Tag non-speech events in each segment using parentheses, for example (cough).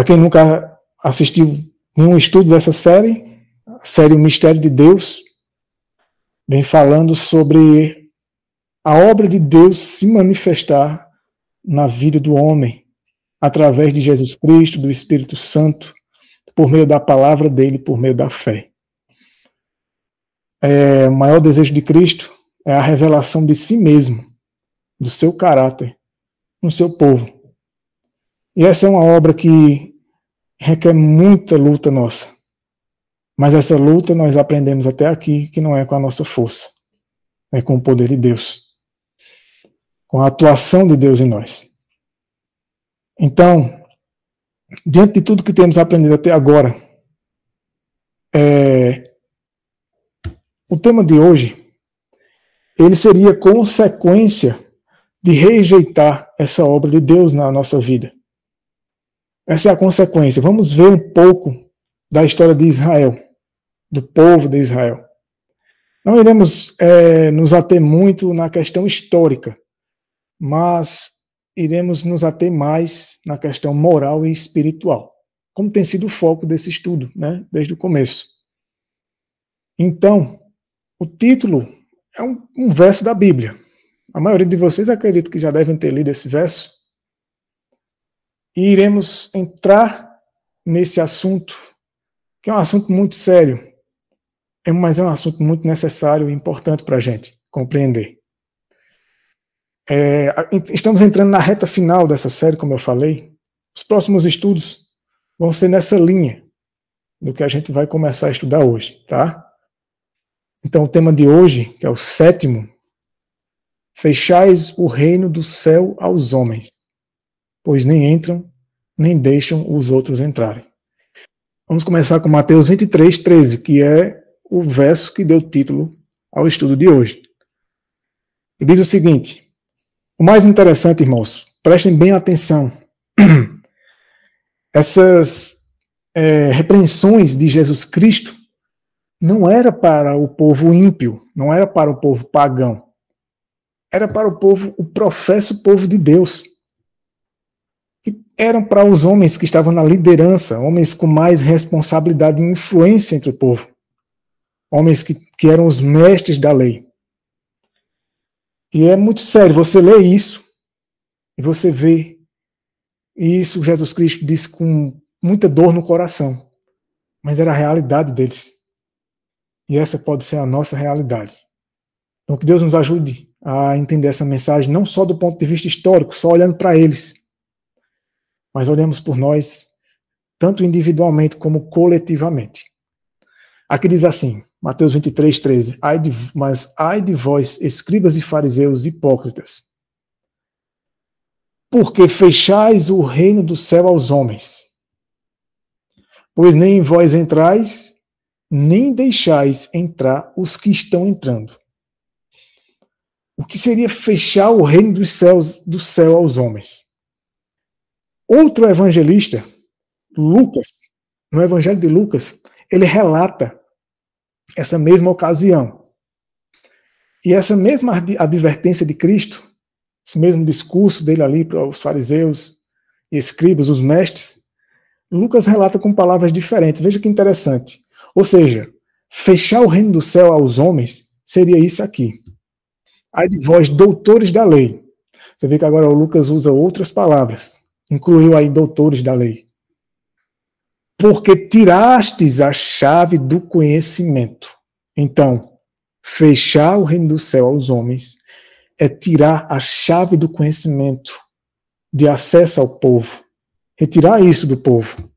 Para quem nunca assistiu nenhum estudo dessa série, a série O Mistério de Deus, vem falando sobre a obra de Deus se manifestar na vida do homem, através de Jesus Cristo, do Espírito Santo, por meio da palavra dele, por meio da fé. É, o maior desejo de Cristo é a revelação de si mesmo, do seu caráter, no seu povo. E essa é uma obra que requer muita luta nossa. Mas essa luta nós aprendemos até aqui que não é com a nossa força, é com o poder de Deus, com a atuação de Deus em nós. Então, diante de tudo que temos aprendido até agora, é, o tema de hoje ele seria consequência de rejeitar essa obra de Deus na nossa vida. Essa é a consequência. Vamos ver um pouco da história de Israel, do povo de Israel. Não iremos é, nos ater muito na questão histórica, mas iremos nos ater mais na questão moral e espiritual, como tem sido o foco desse estudo, né, desde o começo. Então, o título é um, um verso da Bíblia. A maioria de vocês acredito que já devem ter lido esse verso. E iremos entrar nesse assunto, que é um assunto muito sério, é, mas é um assunto muito necessário e importante para a gente compreender. É, estamos entrando na reta final dessa série, como eu falei. Os próximos estudos vão ser nessa linha do que a gente vai começar a estudar hoje, tá? Então, o tema de hoje, que é o sétimo, fechais o reino do céu aos homens, pois nem entram, nem deixam os outros entrarem. Vamos começar com Mateus 23, 13, que é o verso que deu título ao estudo de hoje. E diz o seguinte: o mais interessante, irmãos, prestem bem atenção. (clears throat) Essas é, repreensões de Jesus Cristo não era para o povo ímpio, não era para o povo pagão. Era para o povo, o professo povo de Deus. E eram para os homens que estavam na liderança, homens com mais responsabilidade e influência entre o povo. Homens que, que eram os mestres da lei. E é muito sério, você lê isso e você vê isso Jesus Cristo disse com muita dor no coração, mas era a realidade deles. E essa pode ser a nossa realidade. Então que Deus nos ajude a entender essa mensagem não só do ponto de vista histórico, só olhando para eles, mas olhamos por nós tanto individualmente como coletivamente. Aqui diz assim: Mateus 23, 13. Ai de, mas ai de vós, escribas e fariseus hipócritas, porque fechais o reino do céu aos homens. Pois nem em vós entrais, nem deixais entrar os que estão entrando. O que seria fechar o reino dos céus, do céu aos homens? Outro evangelista, Lucas, no Evangelho de Lucas, ele relata essa mesma ocasião. E essa mesma advertência de Cristo, esse mesmo discurso dele ali para os fariseus e escribas, os mestres, Lucas relata com palavras diferentes. Veja que interessante. Ou seja, fechar o reino do céu aos homens seria isso aqui. Ai de vós, doutores da lei. Você vê que agora o Lucas usa outras palavras. Incluiu aí doutores da lei porque tirastes a chave do conhecimento. Então, fechar o reino do céu aos homens é tirar a chave do conhecimento, de acesso ao povo. Retirar isso do povo.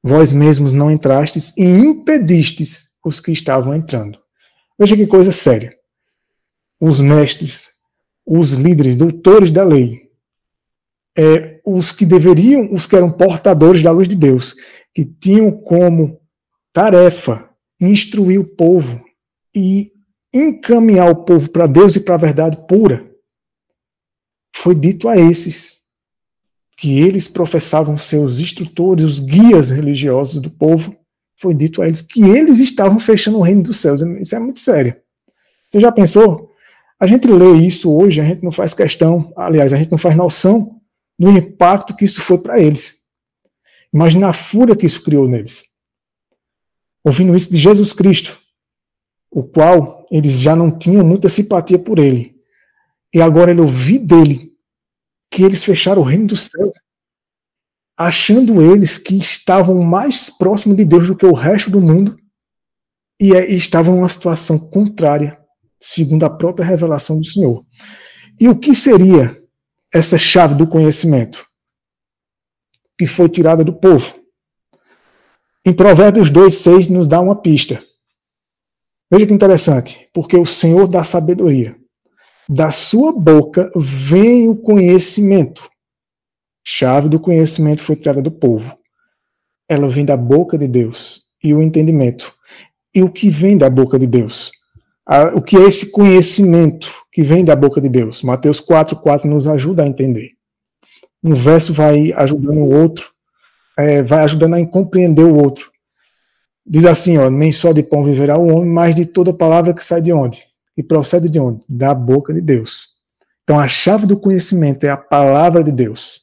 Vós mesmos não entrastes e impedistes os que estavam entrando. Veja que coisa séria. Os mestres, os líderes, doutores da lei, é, os que deveriam, os que eram portadores da luz de Deus, que tinham como tarefa instruir o povo e encaminhar o povo para Deus e para a verdade pura. Foi dito a esses que eles professavam seus instrutores, os guias religiosos do povo, foi dito a eles que eles estavam fechando o reino dos céus. Isso é muito sério. Você já pensou? A gente lê isso hoje, a gente não faz questão, aliás, a gente não faz noção do impacto que isso foi para eles. Imagina a fúria que isso criou neles. Ouvindo isso de Jesus Cristo, o qual eles já não tinham muita simpatia por ele. E agora ele ouviu dele que eles fecharam o reino do céu, achando eles que estavam mais próximos de Deus do que o resto do mundo e, é, estavam em uma situação contrária, segundo a própria revelação do Senhor. E o que seria essa chave do conhecimento que foi tirada do povo? Em Provérbios 2,6 nos dá uma pista. Veja que interessante, porque o Senhor dá sabedoria. Da sua boca vem o conhecimento. Chave do conhecimento foi tirada do povo. Ela vem da boca de Deus e o entendimento. E o que vem da boca de Deus? O que é esse conhecimento que vem da boca de Deus? Mateus 4, 4 nos ajuda a entender. Um verso vai ajudando o outro, é, vai ajudando a compreender o outro. Diz assim, ó, nem só de pão viverá o homem, mas de toda palavra que sai de onde? E procede de onde? Da boca de Deus. Então a chave do conhecimento é a palavra de Deus.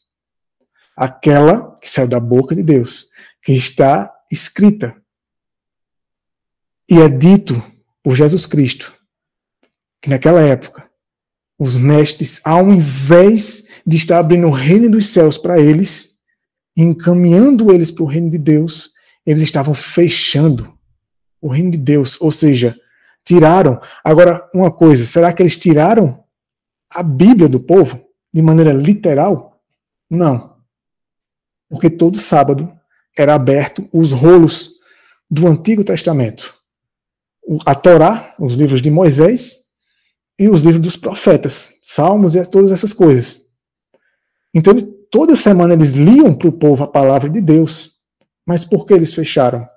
Aquela que saiu da boca de Deus, que está escrita. E é dito por Jesus Cristo que naquela época os mestres, ao invés de estar abrindo o reino dos céus para eles, encaminhando eles para o reino de Deus, eles estavam fechando o reino de Deus, ou seja, Tiraram. Agora, uma coisa, será que eles tiraram a Bíblia do povo de maneira literal? Não. Porque todo sábado era aberto os rolos do Antigo Testamento. A Torá, os livros de Moisés e os livros dos profetas, Salmos e todas essas coisas. Então, toda semana eles liam para o povo a palavra de Deus. Mas por que eles fecharam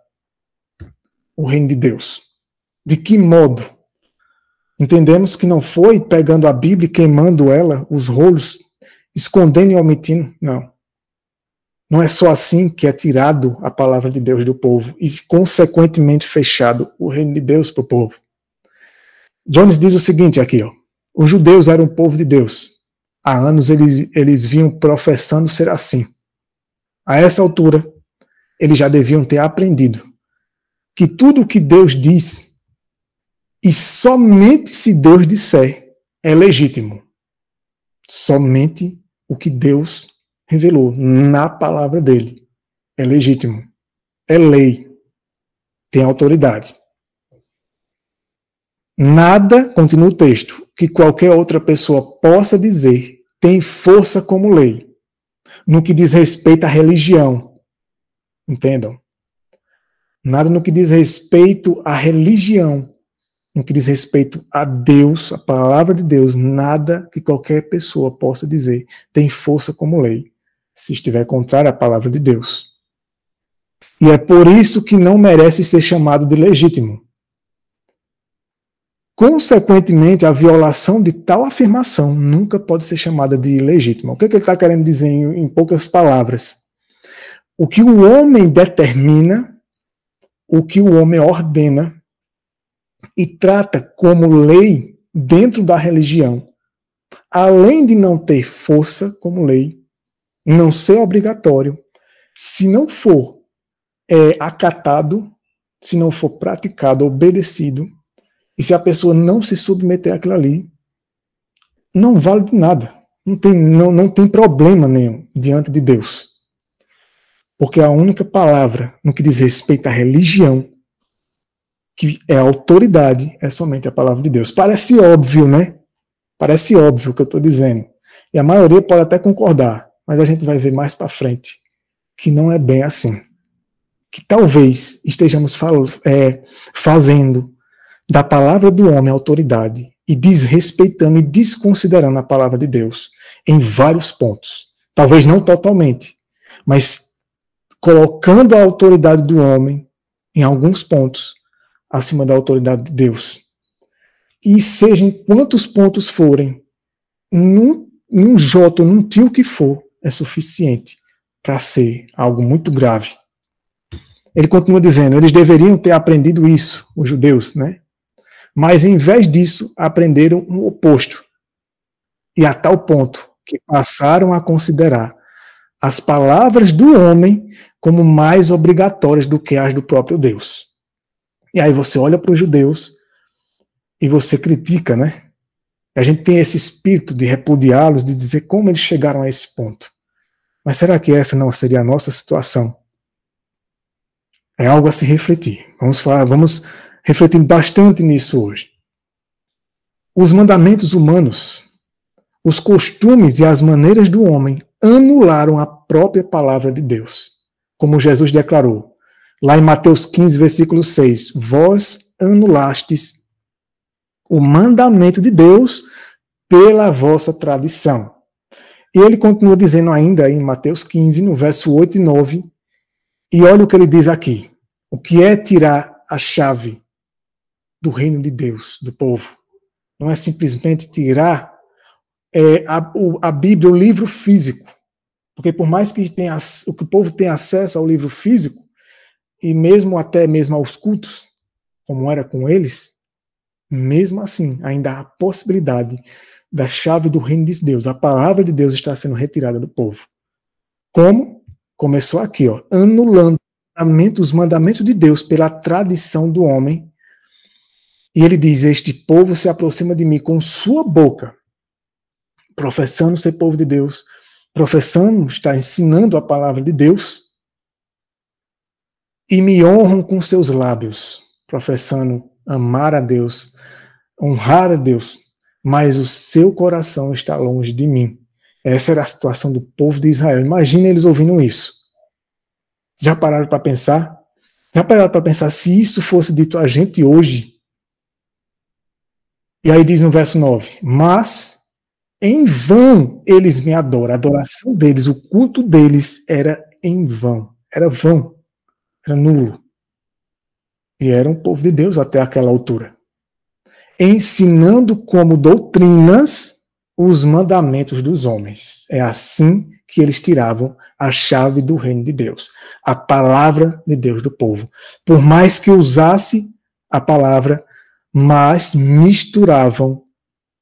o reino de Deus? De que modo? Entendemos que não foi pegando a Bíblia e queimando ela, os rolos, escondendo e omitindo. Não. Não é só assim que é tirado a palavra de Deus do povo e, consequentemente, fechado o reino de Deus para o povo. Jones diz o seguinte aqui: ó, os judeus eram o povo de Deus. Há anos eles, eles vinham professando ser assim. A essa altura, eles já deviam ter aprendido que tudo o que Deus diz e somente se Deus disser é legítimo. Somente o que Deus revelou na palavra dele é legítimo. É lei. Tem autoridade. Nada, continua o texto, que qualquer outra pessoa possa dizer tem força como lei. No que diz respeito à religião. Entendam? Nada no que diz respeito à religião no que diz respeito a Deus, a palavra de Deus, nada que qualquer pessoa possa dizer tem força como lei, se estiver contrário à palavra de Deus. E é por isso que não merece ser chamado de legítimo. Consequentemente, a violação de tal afirmação nunca pode ser chamada de legítima. O que, é que ele está querendo dizer em, em poucas palavras? O que o homem determina, o que o homem ordena, e trata como lei dentro da religião, além de não ter força como lei, não ser obrigatório, se não for é, acatado, se não for praticado, obedecido, e se a pessoa não se submeter àquilo ali, não vale de nada. Não tem, não, não tem problema nenhum diante de Deus. Porque a única palavra no que diz respeito à religião que é autoridade, é somente a palavra de Deus. Parece óbvio, né? Parece óbvio o que eu estou dizendo. E a maioria pode até concordar, mas a gente vai ver mais para frente que não é bem assim. Que talvez estejamos é, fazendo da palavra do homem autoridade e desrespeitando e desconsiderando a palavra de Deus em vários pontos. Talvez não totalmente, mas colocando a autoridade do homem em alguns pontos acima da autoridade de Deus. E sejam quantos pontos forem, num, num joto, num tio que for, é suficiente para ser algo muito grave. Ele continua dizendo: eles deveriam ter aprendido isso, os judeus, né? Mas em vez disso, aprenderam o oposto. E a tal ponto que passaram a considerar as palavras do homem como mais obrigatórias do que as do próprio Deus. E aí você olha para os judeus e você critica, né? A gente tem esse espírito de repudiá-los, de dizer como eles chegaram a esse ponto. Mas será que essa não seria a nossa situação? É algo a se refletir. Vamos falar, vamos refletir bastante nisso hoje. Os mandamentos humanos, os costumes e as maneiras do homem anularam a própria palavra de Deus, como Jesus declarou lá em Mateus 15, versículo 6: Vós anulastes o mandamento de Deus pela vossa tradição. E ele continua dizendo ainda em Mateus 15, no verso 8 e 9, e olha o que ele diz aqui: o que é tirar a chave do reino de Deus, do povo? Não é simplesmente tirar é, a, a Bíblia, o livro físico. Porque por mais que, tenha, o, que o povo tenha acesso ao livro físico, e mesmo até mesmo aos cultos, como era com eles, mesmo assim, ainda há a possibilidade da chave do reino de Deus, a palavra de Deus está sendo retirada do povo. Como? Começou aqui, ó, anulando os mandamentos de Deus pela tradição do homem. E ele diz: Este povo se aproxima de mim com sua boca, professando ser povo de Deus, professando, está ensinando a palavra de Deus, e me honram com seus lábios, professando amar a Deus, honrar a Deus, mas o seu coração está longe de mim. Essa era a situação do povo de Israel. Imagina eles ouvindo isso. Já pararam para pensar? Já pararam para pensar se isso fosse dito a gente hoje? E aí diz no verso 9: Mas em vão eles me adoram. A adoração deles, o culto deles era em vão. Era vão. Era nulo. E era um povo de Deus até aquela altura. Ensinando como doutrinas os mandamentos dos homens. É assim que eles tiravam a chave do reino de Deus, a palavra de Deus do povo. Por mais que usasse a palavra, mas misturavam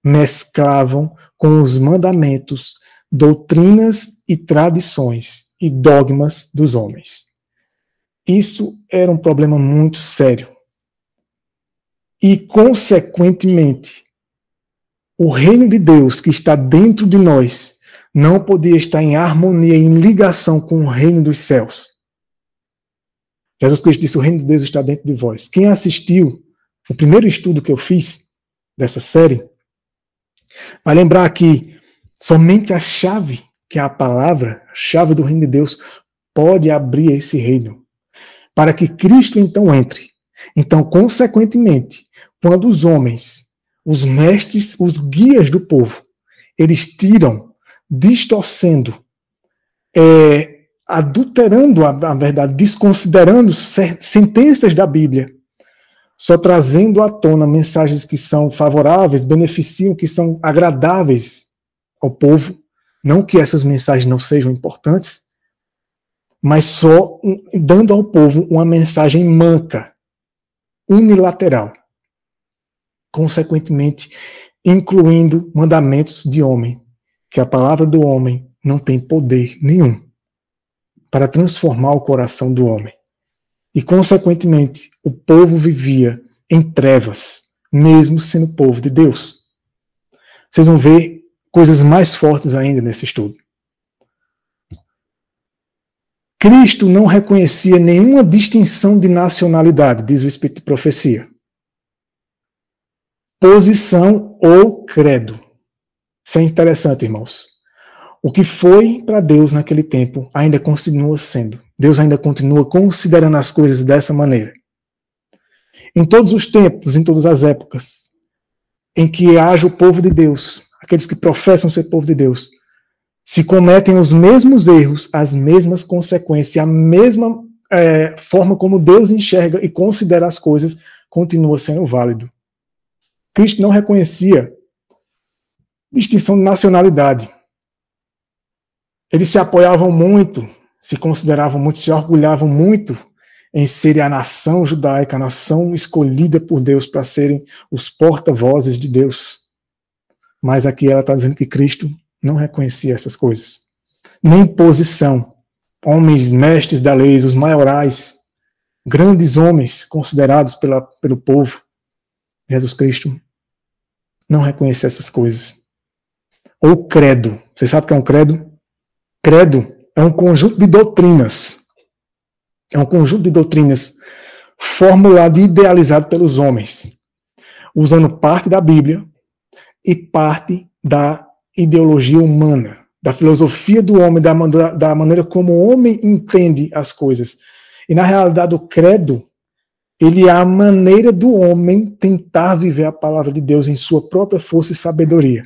mesclavam com os mandamentos, doutrinas e tradições e dogmas dos homens. Isso era um problema muito sério. E, consequentemente, o reino de Deus que está dentro de nós não podia estar em harmonia, em ligação com o reino dos céus. Jesus Cristo disse: O reino de Deus está dentro de vós. Quem assistiu o primeiro estudo que eu fiz dessa série Vai lembrar que somente a chave, que é a palavra, a chave do reino de Deus, pode abrir esse reino. Para que Cristo então entre. Então, consequentemente, quando os homens, os mestres, os guias do povo, eles tiram, distorcendo, é, adulterando a, a verdade, desconsiderando sentenças da Bíblia, só trazendo à tona mensagens que são favoráveis, beneficiam, que são agradáveis ao povo. Não que essas mensagens não sejam importantes, mas só dando ao povo uma mensagem manca, unilateral. Consequentemente, incluindo mandamentos de homem, que a palavra do homem não tem poder nenhum para transformar o coração do homem. E, consequentemente, o povo vivia em trevas, mesmo sendo povo de Deus. Vocês vão ver coisas mais fortes ainda nesse estudo. Cristo não reconhecia nenhuma distinção de nacionalidade, diz o Espírito de Profecia. Posição ou credo. Isso é interessante, irmãos. O que foi para Deus naquele tempo ainda continua sendo. Deus ainda continua considerando as coisas dessa maneira. Em todos os tempos, em todas as épocas, em que haja o povo de Deus, aqueles que professam ser povo de Deus, se cometem os mesmos erros, as mesmas consequências, a mesma é, forma como Deus enxerga e considera as coisas, continua sendo válido. Cristo não reconhecia distinção de nacionalidade. Eles se apoiavam muito se consideravam muito, se orgulhavam muito em serem a nação judaica, a nação escolhida por Deus para serem os porta-vozes de Deus. Mas aqui ela está dizendo que Cristo não reconhecia essas coisas. nem posição. Homens mestres da lei, os maiorais, grandes homens considerados pela, pelo povo, Jesus Cristo, não reconhecer essas coisas. Ou credo. Você sabe o que é um credo? Credo é um conjunto de doutrinas. É um conjunto de doutrinas formulado e idealizado pelos homens, usando parte da Bíblia e parte da ideologia humana, da filosofia do homem, da, da maneira como o homem entende as coisas. E na realidade, o credo, ele é a maneira do homem tentar viver a palavra de Deus em sua própria força e sabedoria.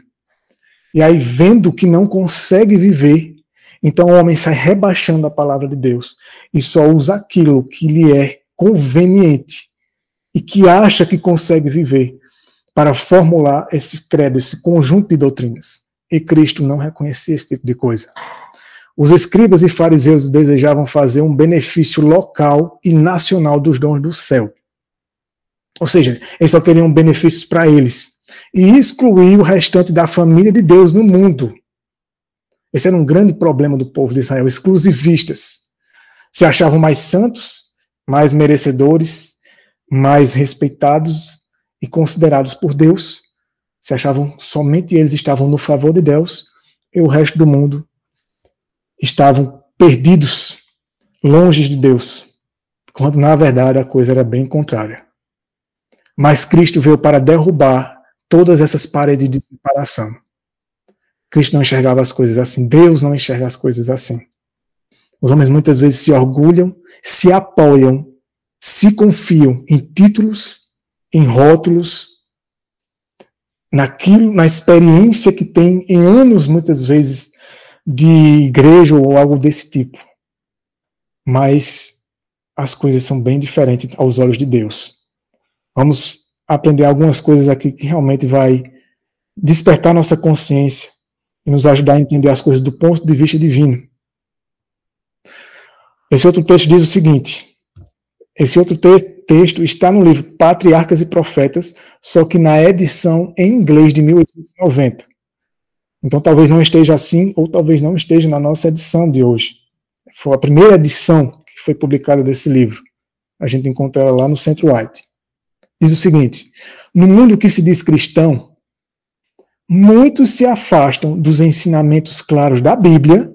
E aí, vendo que não consegue viver, então o homem sai rebaixando a palavra de Deus e só usa aquilo que lhe é conveniente e que acha que consegue viver para formular esse credo, esse conjunto de doutrinas. E Cristo não reconhecia esse tipo de coisa. Os escribas e fariseus desejavam fazer um benefício local e nacional dos dons do céu. Ou seja, eles só queriam benefícios para eles. E excluir o restante da família de Deus no mundo. Esse era um grande problema do povo de Israel, exclusivistas. Se achavam mais santos, mais merecedores, mais respeitados e considerados por Deus. Se achavam somente eles estavam no favor de Deus e o resto do mundo estavam perdidos, longe de Deus, quando na verdade a coisa era bem contrária. Mas Cristo veio para derrubar todas essas paredes de separação. Cristo não enxergava as coisas assim, Deus não enxerga as coisas assim. Os homens muitas vezes se orgulham, se apoiam, se confiam em títulos, em rótulos, naquilo, na experiência que tem em anos, muitas vezes, de igreja ou algo desse tipo. Mas as coisas são bem diferentes aos olhos de Deus. Vamos aprender algumas coisas aqui que realmente vai despertar nossa consciência e nos ajudar a entender as coisas do ponto de vista divino. Esse outro texto diz o seguinte: esse outro te texto está no livro Patriarcas e Profetas, só que na edição em inglês de 1890. Então talvez não esteja assim, ou talvez não esteja na nossa edição de hoje. Foi a primeira edição que foi publicada desse livro. A gente encontra ela lá no Centro White. Diz o seguinte: No mundo que se diz cristão, muitos se afastam dos ensinamentos claros da Bíblia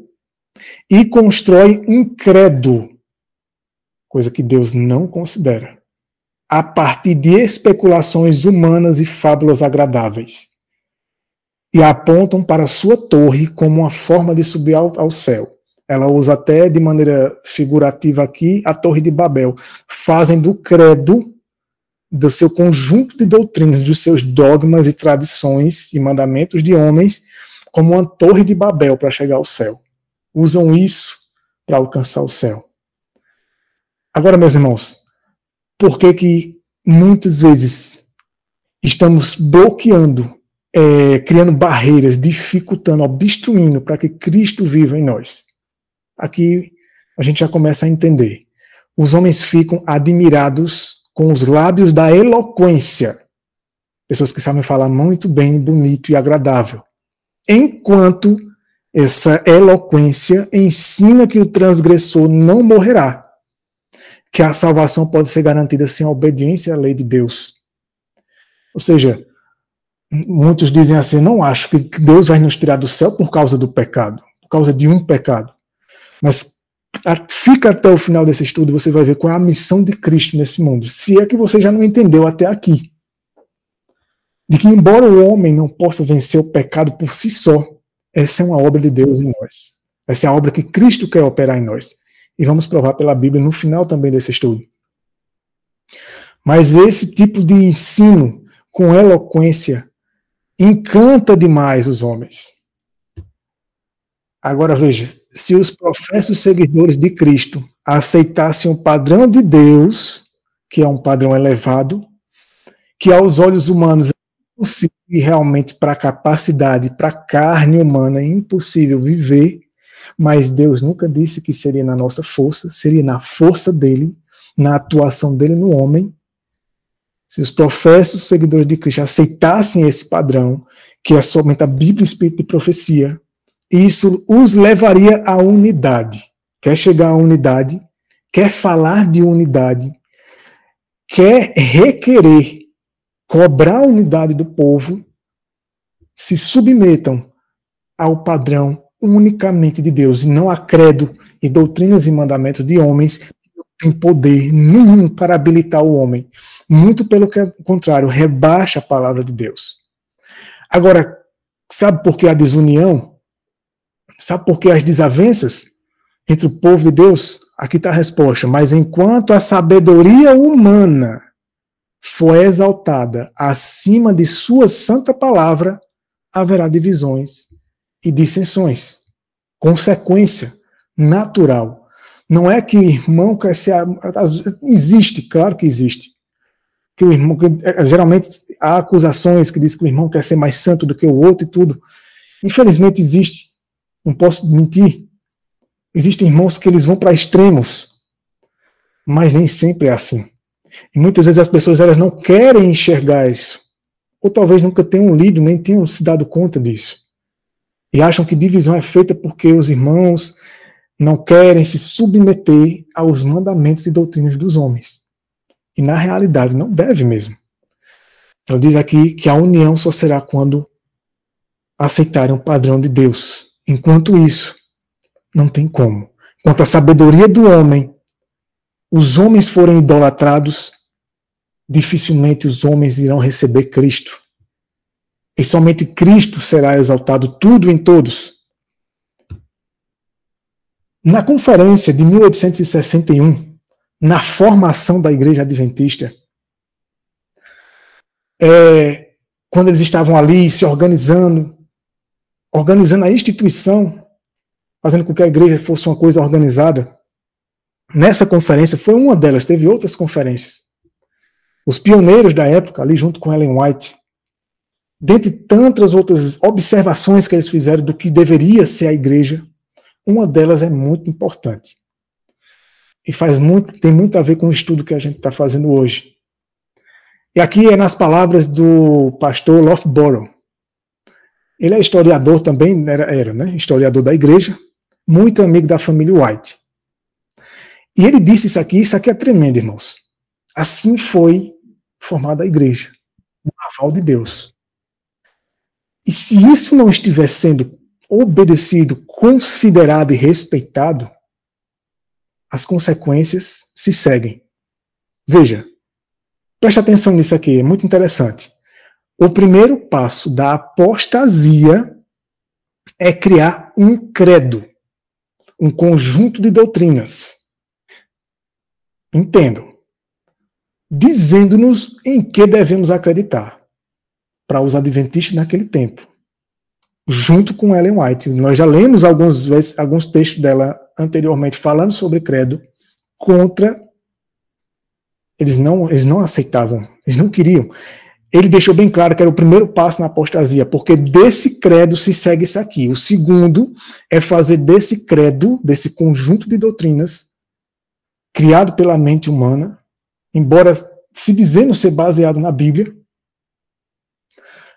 e constroem um credo, coisa que Deus não considera, a partir de especulações humanas e fábulas agradáveis e apontam para sua torre como uma forma de subir ao, ao céu. Ela usa até de maneira figurativa aqui a Torre de Babel. Fazem do credo, do seu conjunto de doutrinas, dos seus dogmas e tradições e mandamentos de homens, como uma Torre de Babel para chegar ao céu. Usam isso para alcançar o céu. Agora, meus irmãos, por que que muitas vezes estamos bloqueando é, criando barreiras, dificultando, obstruindo para que Cristo viva em nós. Aqui a gente já começa a entender. Os homens ficam admirados com os lábios da eloquência. Pessoas que sabem falar muito bem, bonito e agradável. Enquanto essa eloquência ensina que o transgressor não morrerá, que a salvação pode ser garantida sem obediência à lei de Deus. Ou seja, Muitos dizem assim: não acho que Deus vai nos tirar do céu por causa do pecado, por causa de um pecado. Mas fica até o final desse estudo, você vai ver qual é a missão de Cristo nesse mundo. Se é que você já não entendeu até aqui. De que, embora o homem não possa vencer o pecado por si só, essa é uma obra de Deus em nós. Essa é a obra que Cristo quer operar em nós. E vamos provar pela Bíblia no final também desse estudo. Mas esse tipo de ensino com eloquência encanta demais os homens. Agora veja, se os professos seguidores de Cristo aceitassem o padrão de Deus, que é um padrão elevado, que aos olhos humanos é impossível e realmente para a capacidade, para a carne humana é impossível viver, mas Deus nunca disse que seria na nossa força, seria na força dele, na atuação dele no homem, se os professos seguidores de Cristo aceitassem esse padrão, que é somente a Bíblia Espírito de Profecia, isso os levaria à unidade. Quer chegar à unidade, quer falar de unidade, quer requerer, cobrar a unidade do povo, se submetam ao padrão unicamente de Deus, e não a credo e doutrinas e mandamentos de homens têm poder nenhum para habilitar o homem. Muito pelo contrário, rebaixa a palavra de Deus. Agora, sabe por que a desunião? Sabe por que as desavenças entre o povo de Deus? Aqui está a resposta. Mas enquanto a sabedoria humana for exaltada acima de sua santa palavra, haverá divisões e dissensões. Consequência natural. Não é que irmão quer ser. Existe, claro que existe. Que o irmão, é, geralmente há acusações que diz que o irmão quer ser mais santo do que o outro e tudo. Infelizmente existe. Não posso mentir. Existem irmãos que eles vão para extremos, mas nem sempre é assim. E muitas vezes as pessoas elas não querem enxergar isso, ou talvez nunca tenham lido, nem tenham se dado conta disso. E acham que divisão é feita porque os irmãos não querem se submeter aos mandamentos e doutrinas dos homens. E na realidade não deve mesmo. Então diz aqui que a união só será quando aceitarem o padrão de Deus. Enquanto isso, não tem como. Enquanto a sabedoria do homem, os homens forem idolatrados, dificilmente os homens irão receber Cristo. E somente Cristo será exaltado tudo em todos. Na conferência de 1861, na formação da Igreja Adventista, é, quando eles estavam ali se organizando, organizando a instituição, fazendo com que a igreja fosse uma coisa organizada, nessa conferência, foi uma delas, teve outras conferências. Os pioneiros da época, ali junto com Ellen White, dentre tantas outras observações que eles fizeram do que deveria ser a igreja, uma delas é muito importante. E faz muito, tem muito a ver com o estudo que a gente está fazendo hoje. E aqui é nas palavras do pastor Loughborough. Ele é historiador também, era, era né? historiador da igreja, muito amigo da família White. E ele disse isso aqui, isso aqui é tremendo, irmãos. Assim foi formada a igreja, o aval de Deus. E se isso não estiver sendo obedecido, considerado e respeitado, as consequências se seguem. Veja, preste atenção nisso aqui, é muito interessante. O primeiro passo da apostasia é criar um credo, um conjunto de doutrinas. Entendo. Dizendo-nos em que devemos acreditar para os adventistas naquele tempo junto com Ellen White. Nós já lemos alguns, alguns textos dela anteriormente falando sobre credo contra. Eles não, eles não aceitavam, eles não queriam. Ele deixou bem claro que era o primeiro passo na apostasia, porque desse credo se segue isso aqui. O segundo é fazer desse credo, desse conjunto de doutrinas, criado pela mente humana, embora se dizendo ser baseado na Bíblia,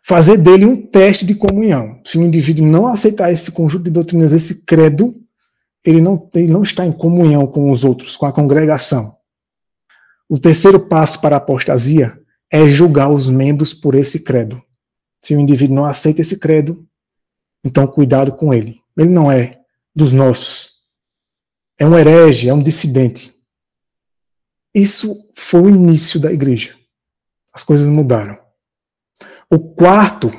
fazer dele um teste de comunhão. Se o indivíduo não aceitar esse conjunto de doutrinas, esse credo, ele não, ele não está em comunhão com os outros, com a congregação. O terceiro passo para a apostasia é julgar os membros por esse credo. Se o indivíduo não aceita esse credo, então cuidado com ele. Ele não é dos nossos. É um herege, é um dissidente. Isso foi o início da igreja. As coisas mudaram. O quarto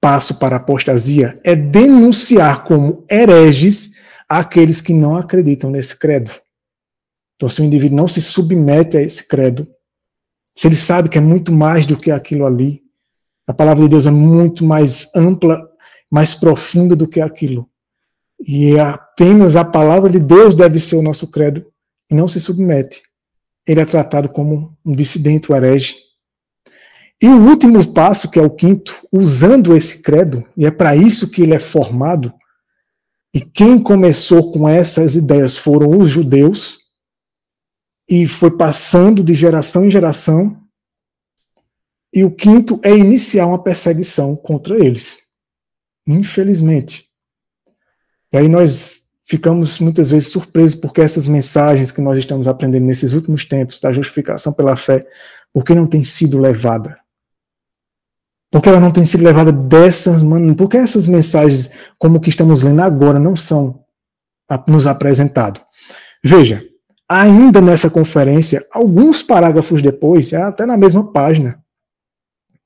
passo para a apostasia é denunciar como hereges aqueles que não acreditam nesse credo. Então, se o indivíduo não se submete a esse credo, se ele sabe que é muito mais do que aquilo ali, a palavra de Deus é muito mais ampla, mais profunda do que aquilo. E é apenas a palavra de Deus deve ser o nosso credo, e não se submete. Ele é tratado como um dissidente, um herege. E o último passo, que é o quinto, usando esse credo, e é para isso que ele é formado, e quem começou com essas ideias foram os judeus, e foi passando de geração em geração. E o quinto é iniciar uma perseguição contra eles. Infelizmente. E aí nós ficamos muitas vezes surpresos porque essas mensagens que nós estamos aprendendo nesses últimos tempos da justificação pela fé, porque não tem sido levada? Porque ela não tem sido levada dessas maneiras? Porque essas mensagens, como que estamos lendo agora, não são nos apresentados? Veja, ainda nessa conferência, alguns parágrafos depois, é até na mesma página,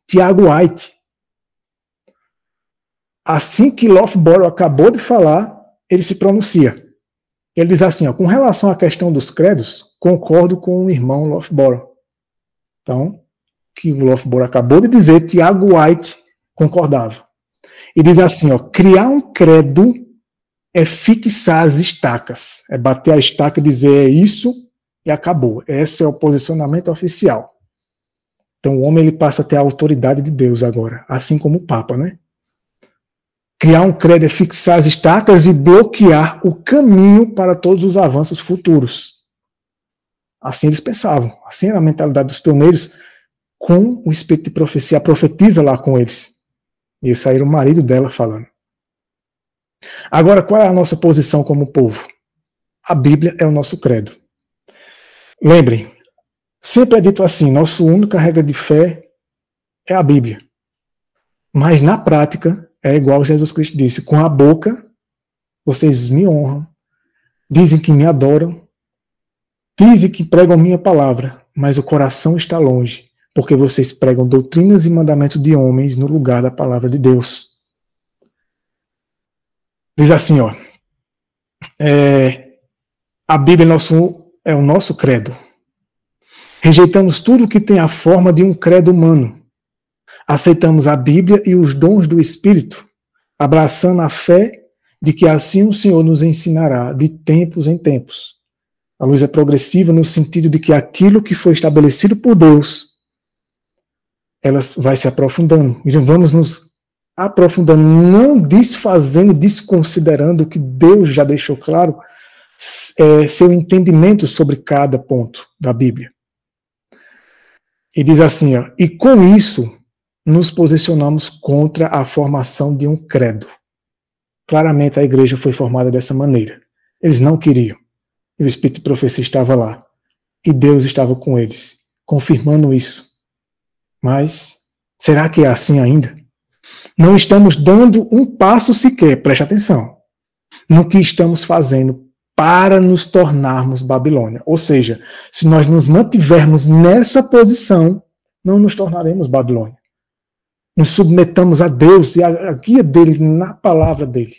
Tiago White, assim que Loughborough acabou de falar, ele se pronuncia. Ele diz assim, ó, com relação à questão dos credos, concordo com o irmão Loughborough. Então, que o Loughborough acabou de dizer, Tiago White concordava. E diz assim, ó, criar um credo é fixar as estacas, é bater a estaca e dizer é isso e acabou. Esse é o posicionamento oficial. Então o homem ele passa a ter a autoridade de Deus agora, assim como o Papa, né? Criar um credo é fixar as estacas e bloquear o caminho para todos os avanços futuros. Assim eles pensavam. Assim era a mentalidade dos pioneiros com o espírito de profecia. Profetiza lá com eles. E isso aí o marido dela falando. Agora, qual é a nossa posição como povo? A Bíblia é o nosso credo. Lembrem, sempre é dito assim: nossa única regra de fé é a Bíblia. Mas na prática, é igual Jesus Cristo disse: com a boca vocês me honram, dizem que me adoram, dizem que pregam minha palavra, mas o coração está longe, porque vocês pregam doutrinas e mandamentos de homens no lugar da palavra de Deus. Diz assim, ó. É, a Bíblia é, nosso, é o nosso credo. Rejeitamos tudo que tem a forma de um credo humano Aceitamos a Bíblia e os dons do Espírito, abraçando a fé de que assim o Senhor nos ensinará de tempos em tempos. A luz é progressiva no sentido de que aquilo que foi estabelecido por Deus, ela vai se aprofundando. Então vamos nos aprofundando, não desfazendo, desconsiderando o que Deus já deixou claro, é, seu entendimento sobre cada ponto da Bíblia. E diz assim, ó, e com isso nos posicionamos contra a formação de um credo. Claramente a igreja foi formada dessa maneira. Eles não queriam. E o espírito de profecia estava lá. E Deus estava com eles, confirmando isso. Mas será que é assim ainda? Não estamos dando um passo sequer, preste atenção, no que estamos fazendo para nos tornarmos Babilônia. Ou seja, se nós nos mantivermos nessa posição, não nos tornaremos Babilônia nos submetamos a Deus e a, guia dele na palavra dele.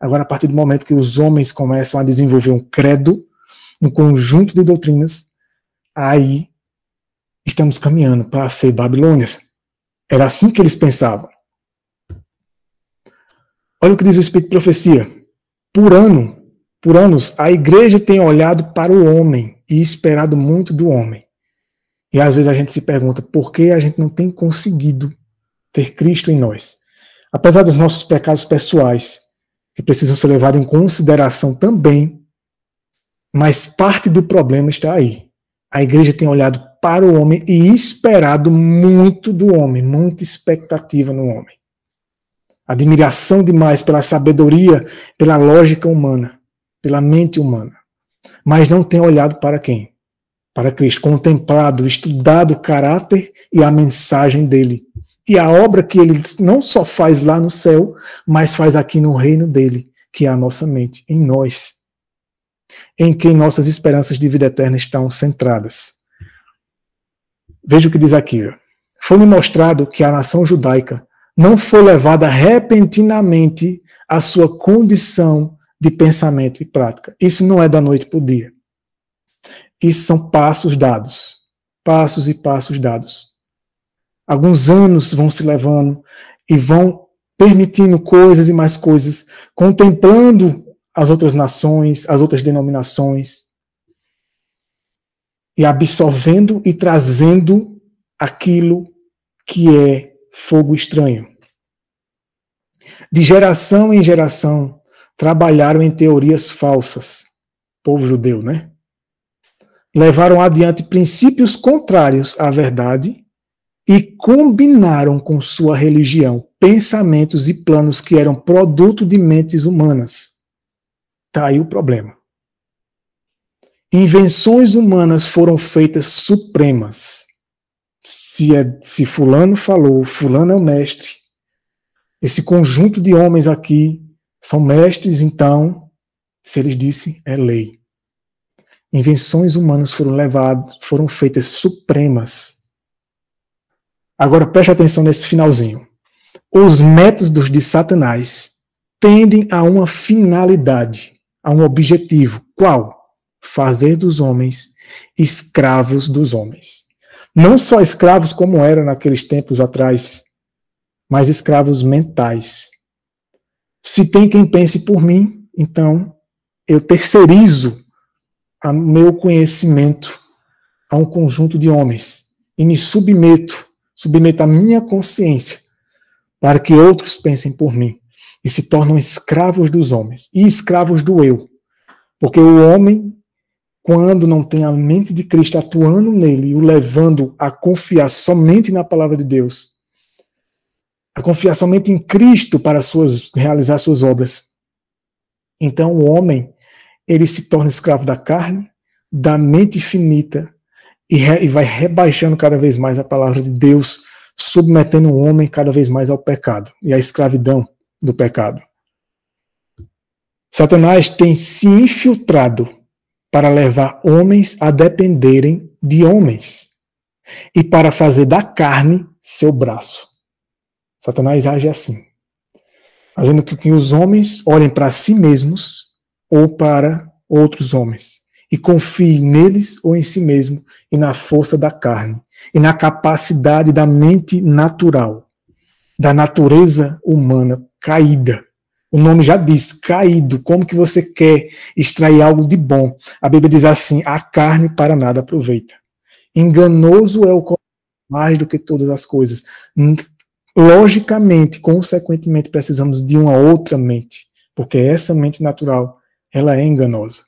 Agora, a partir do momento que os homens começam a desenvolver um credo, um conjunto de doutrinas, aí estamos caminhando para ser Babilônias. Era assim que eles pensavam. Olha o que diz o Espírito de Profecia. Por ano, por anos, a igreja tem olhado para o homem e esperado muito do homem. E às vezes a gente se pergunta por que a gente não tem conseguido ter Cristo em nós. Apesar dos nossos pecados pessoais, que precisam ser levados em consideração também, mas parte do problema está aí. A igreja tem olhado para o homem e esperado muito do homem, muita expectativa no homem. Admiração demais pela sabedoria, pela lógica humana, pela mente humana. Mas não tem olhado para quem? Para Cristo, contemplado, estudado o caráter e a mensagem dele e a obra que ele não só faz lá no céu, mas faz aqui no reino dele, que é a nossa mente, em nós, em quem nossas esperanças de vida eterna estão centradas. Veja o que diz aqui. Foi-me mostrado que a nação judaica não foi levada repentinamente à sua condição de pensamento e prática. Isso não é da noite para o dia. Isso são passos dados. Passos e passos dados alguns anos vão se levando e vão permitindo coisas e mais coisas, contemplando as outras nações, as outras denominações, e absorvendo e trazendo aquilo que é fogo estranho. De geração em geração, trabalharam em teorias falsas, povo judeu, né? Levaram adiante princípios contrários à verdade e combinaram com sua religião pensamentos e planos que eram produto de mentes humanas. Está aí o problema. Invenções humanas foram feitas supremas. Se, é, se Fulano falou, Fulano é o mestre. Esse conjunto de homens aqui são mestres, então, se eles dissem, é lei. Invenções humanas foram levadas, foram feitas supremas. Agora preste atenção nesse finalzinho. Os métodos de Satanás tendem a uma finalidade, a um objetivo. Qual? Fazer dos homens escravos dos homens. Não só escravos como era naqueles tempos atrás, mas escravos mentais. Se tem quem pense por mim, então eu terceirizo a meu conhecimento a um conjunto de homens e me submeto, submeto a minha consciência para que outros pensem por mim e se tornam escravos dos homens e escravos do eu. Porque o homem, quando não tem a mente de Cristo atuando nele e o levando a confiar somente na palavra de Deus, a confiar somente em Cristo para suas, realizar suas obras, então o homem ele se torna escravo da carne, da mente finita, e, re, e vai rebaixando cada vez mais a palavra de Deus, submetendo o homem cada vez mais ao pecado e à escravidão do pecado. Satanás tem se infiltrado para levar homens a dependerem de homens e para fazer da carne seu braço. Satanás age assim, fazendo com que os homens olhem para si mesmos ou para outros homens, e confie neles ou em si mesmo e na força da carne, e na capacidade da mente natural, da natureza humana caída. O nome já diz, caído. Como que você quer extrair algo de bom? A Bíblia diz assim: a carne para nada aproveita. Enganoso é o mais do que todas as coisas. Logicamente, consequentemente, precisamos de uma outra mente, porque essa mente natural ela é enganosa,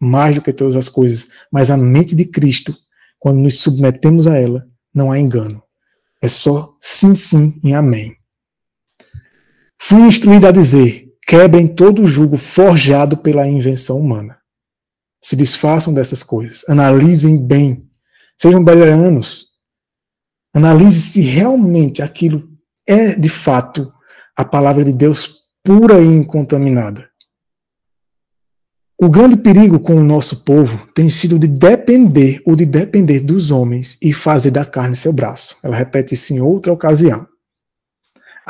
mais do que todas as coisas. Mas a mente de Cristo, quando nos submetemos a ela, não há engano. É só sim, sim e amém. Fui instruído a dizer: quebrem todo o jugo forjado pela invenção humana. Se desfaçam dessas coisas. Analisem bem. Sejam belianos. Analise se realmente aquilo é, de fato, a palavra de Deus pura e incontaminada. O grande perigo com o nosso povo tem sido de depender ou de depender dos homens e fazer da carne seu braço. Ela repete isso em outra ocasião.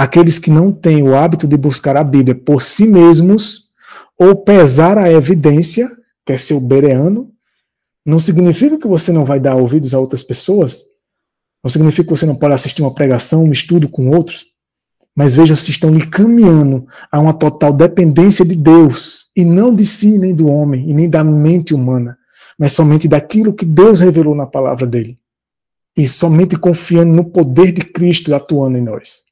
Aqueles que não têm o hábito de buscar a Bíblia por si mesmos ou pesar a evidência, quer ser o bereano, não significa que você não vai dar ouvidos a outras pessoas, não significa que você não pode assistir uma pregação, um estudo com outros, mas vejam se estão lhe caminhando a uma total dependência de Deus e não de si, nem do homem, e nem da mente humana, mas somente daquilo que Deus revelou na palavra dele. E somente confiando no poder de Cristo atuando em nós.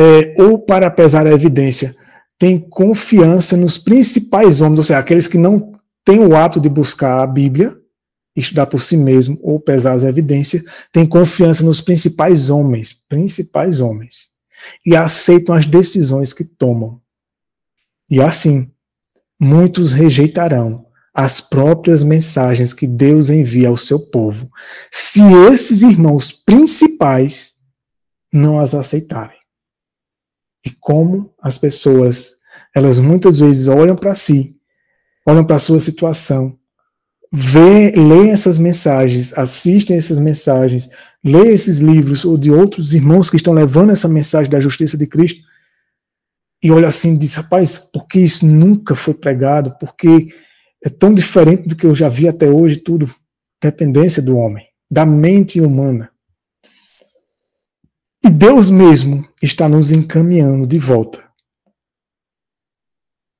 É, ou, para pesar a evidência, tem confiança nos principais homens, ou seja, aqueles que não têm o hábito de buscar a Bíblia, estudar por si mesmo ou pesar as evidências, tem confiança nos principais homens, principais homens, e aceitam as decisões que tomam. E assim, muitos rejeitarão as próprias mensagens que Deus envia ao seu povo, se esses irmãos principais não as aceitarem. E como as pessoas, elas muitas vezes olham para si, olham para a sua situação, vê, leem essas mensagens, assistem essas mensagens, leem esses livros ou de outros irmãos que estão levando essa mensagem da justiça de Cristo e olha assim e diz, rapaz, por que isso nunca foi pregado? Porque é tão diferente do que eu já vi até hoje, tudo dependência do homem, da mente humana. E Deus mesmo está nos encaminhando de volta,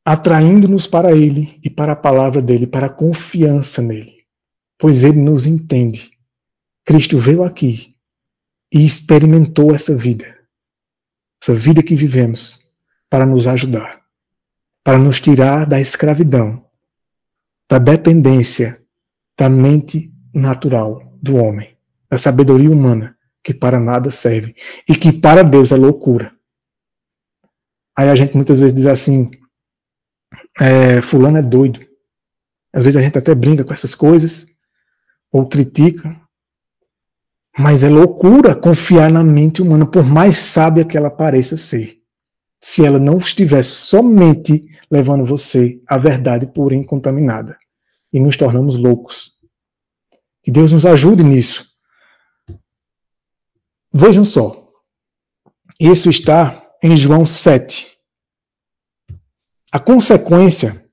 atraindo-nos para Ele e para a palavra dele, para a confiança nele, pois Ele nos entende. Cristo veio aqui e experimentou essa vida, essa vida que vivemos para nos ajudar, para nos tirar da escravidão, da dependência da mente natural do homem, da sabedoria humana, que para nada serve e que para Deus é loucura. Aí a gente muitas vezes diz assim: é, fulano é doido. Às vezes a gente até brinca com essas coisas, ou critica, mas é loucura confiar na mente humana, por mais sábia que ela pareça ser, se ela não estiver somente levando você à verdade pura e incontaminada. E nos tornamos loucos. Que Deus nos ajude nisso. Vejam só. Isso está em João 7. A consequência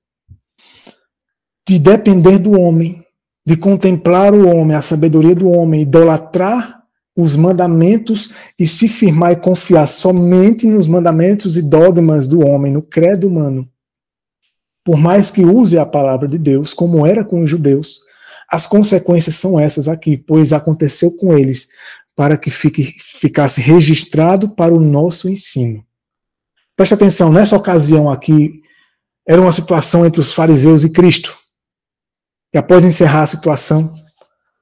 de depender do homem de contemplar o homem, a sabedoria do homem, idolatrar os mandamentos e se firmar e confiar somente nos mandamentos e dogmas do homem, no credo humano. Por mais que use a palavra de Deus, como era com os judeus, as consequências são essas aqui, pois aconteceu com eles para que fique, ficasse registrado para o nosso ensino. Preste atenção, nessa ocasião aqui, era uma situação entre os fariseus e Cristo. E após encerrar a situação,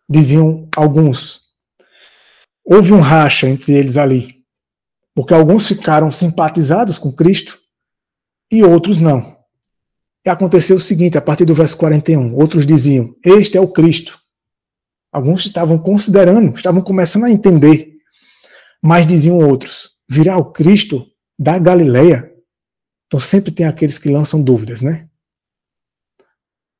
diziam alguns, houve um racha entre eles ali, porque alguns ficaram simpatizados com Cristo e outros não. E aconteceu o seguinte, a partir do verso 41, outros diziam: Este é o Cristo. Alguns estavam considerando, estavam começando a entender, mas diziam outros: Virá o Cristo da Galileia? Então sempre tem aqueles que lançam dúvidas, né?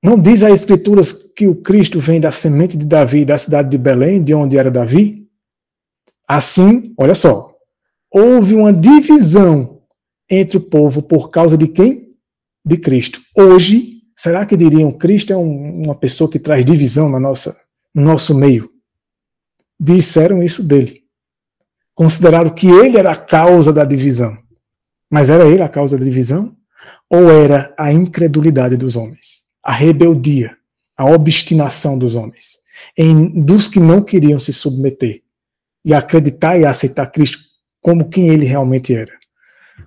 Não diz as Escrituras que o Cristo vem da semente de Davi, da cidade de Belém, de onde era Davi? Assim, olha só, houve uma divisão entre o povo por causa de quem? De Cristo. Hoje, será que diriam Cristo é um, uma pessoa que traz divisão na nossa, no nosso meio? Disseram isso dele. Consideraram que ele era a causa da divisão. Mas era ele a causa da divisão? Ou era a incredulidade dos homens? a rebeldia, a obstinação dos homens, em, dos que não queriam se submeter e acreditar e aceitar Cristo como quem ele realmente era.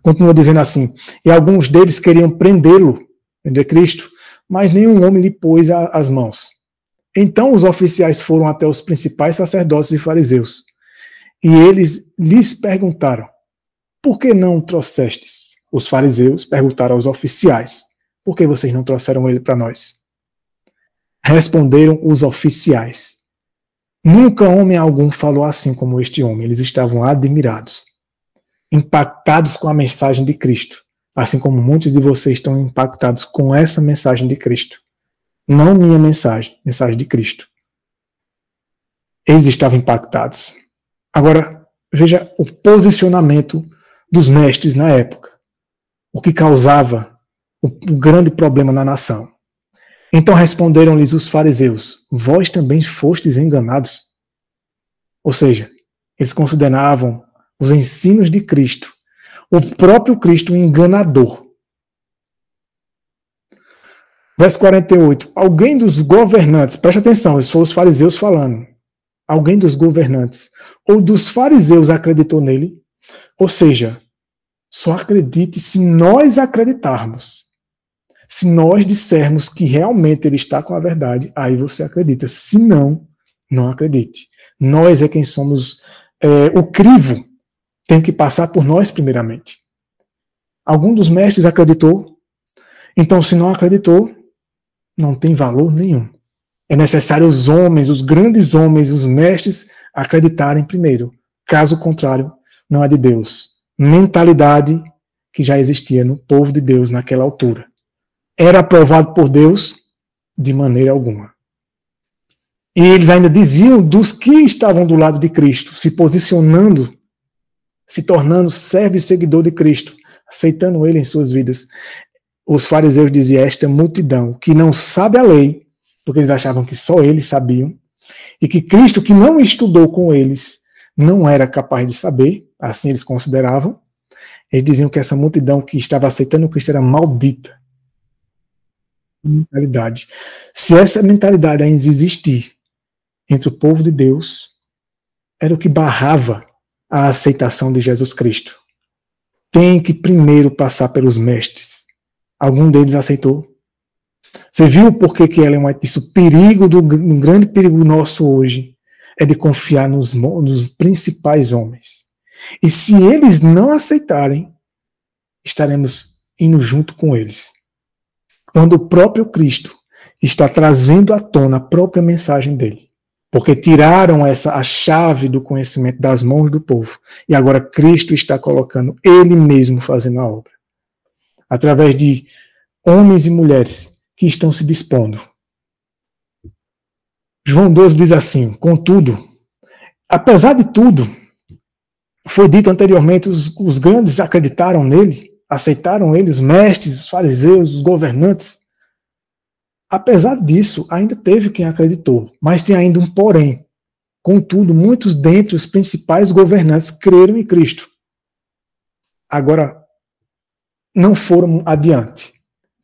Continua dizendo assim: e alguns deles queriam prendê-lo, prender Cristo, mas nenhum homem lhe pôs a, as mãos. Então os oficiais foram até os principais sacerdotes e fariseus, e eles lhes perguntaram: por que não trouxestes? Os fariseus perguntaram aos oficiais: por que vocês não trouxeram ele para nós? Responderam os oficiais. Nunca homem algum falou assim como este homem. Eles estavam admirados, impactados com a mensagem de Cristo, assim como muitos de vocês estão impactados com essa mensagem de Cristo. Não minha mensagem, mensagem de Cristo. Eles estavam impactados. Agora, veja o posicionamento dos mestres na época. O que causava o, o grande problema na nação. Então responderam-lhes os fariseus: Vós também fostes enganados? Ou seja, eles consideravam os ensinos de Cristo, o próprio Cristo enganador. Verso 48. Alguém dos governantes, preste atenção, esses foram os fariseus falando. Alguém dos governantes ou dos fariseus acreditou nele? Ou seja, só acredite se nós acreditarmos. Se nós dissermos que realmente ele está com a verdade, aí você acredita. Se não, não acredite. Nós é quem somos é, o crivo. Tem que passar por nós primeiramente. Algum dos mestres acreditou? Então, se não acreditou, não tem valor nenhum. É necessário os homens, os grandes homens, os mestres, acreditarem primeiro. Caso contrário, não é de Deus. Mentalidade que já existia no povo de Deus naquela altura era aprovado por Deus de maneira alguma. E eles ainda diziam dos que estavam do lado de Cristo, se posicionando, se tornando servo e seguidor de Cristo, aceitando ele em suas vidas. Os fariseus diziam: Esta multidão que não sabe a lei, porque eles achavam que só eles sabiam, e que Cristo, que não estudou com eles, não era capaz de saber, assim eles consideravam. Eles diziam que essa multidão que estava aceitando Cristo era maldita mentalidade. Se essa mentalidade ainda existir entre o povo de Deus, era o que barrava a aceitação de Jesus Cristo. Tem que primeiro passar pelos mestres. Algum deles aceitou. Você viu por que, que é uma, isso? O perigo do um grande perigo nosso hoje é de confiar nos, nos principais homens. E se eles não aceitarem, estaremos indo junto com eles. quando o próprio Cristo está trazendo à tona a própria mensagem dele. Porque tiraram essa a chave do conhecimento das mãos do povo. E agora Cristo está colocando ele mesmo fazendo a obra. Através de homens e mulheres que estão se dispondo. João 12 diz assim: Contudo, apesar de tudo, foi dito anteriormente, os, os grandes acreditaram nele, aceitaram ele, os mestres, os fariseus, os governantes. Apesar disso, ainda teve quem acreditou, mas tem ainda um porém. Contudo, muitos dentre os principais governantes creram em Cristo. Agora, não foram adiante.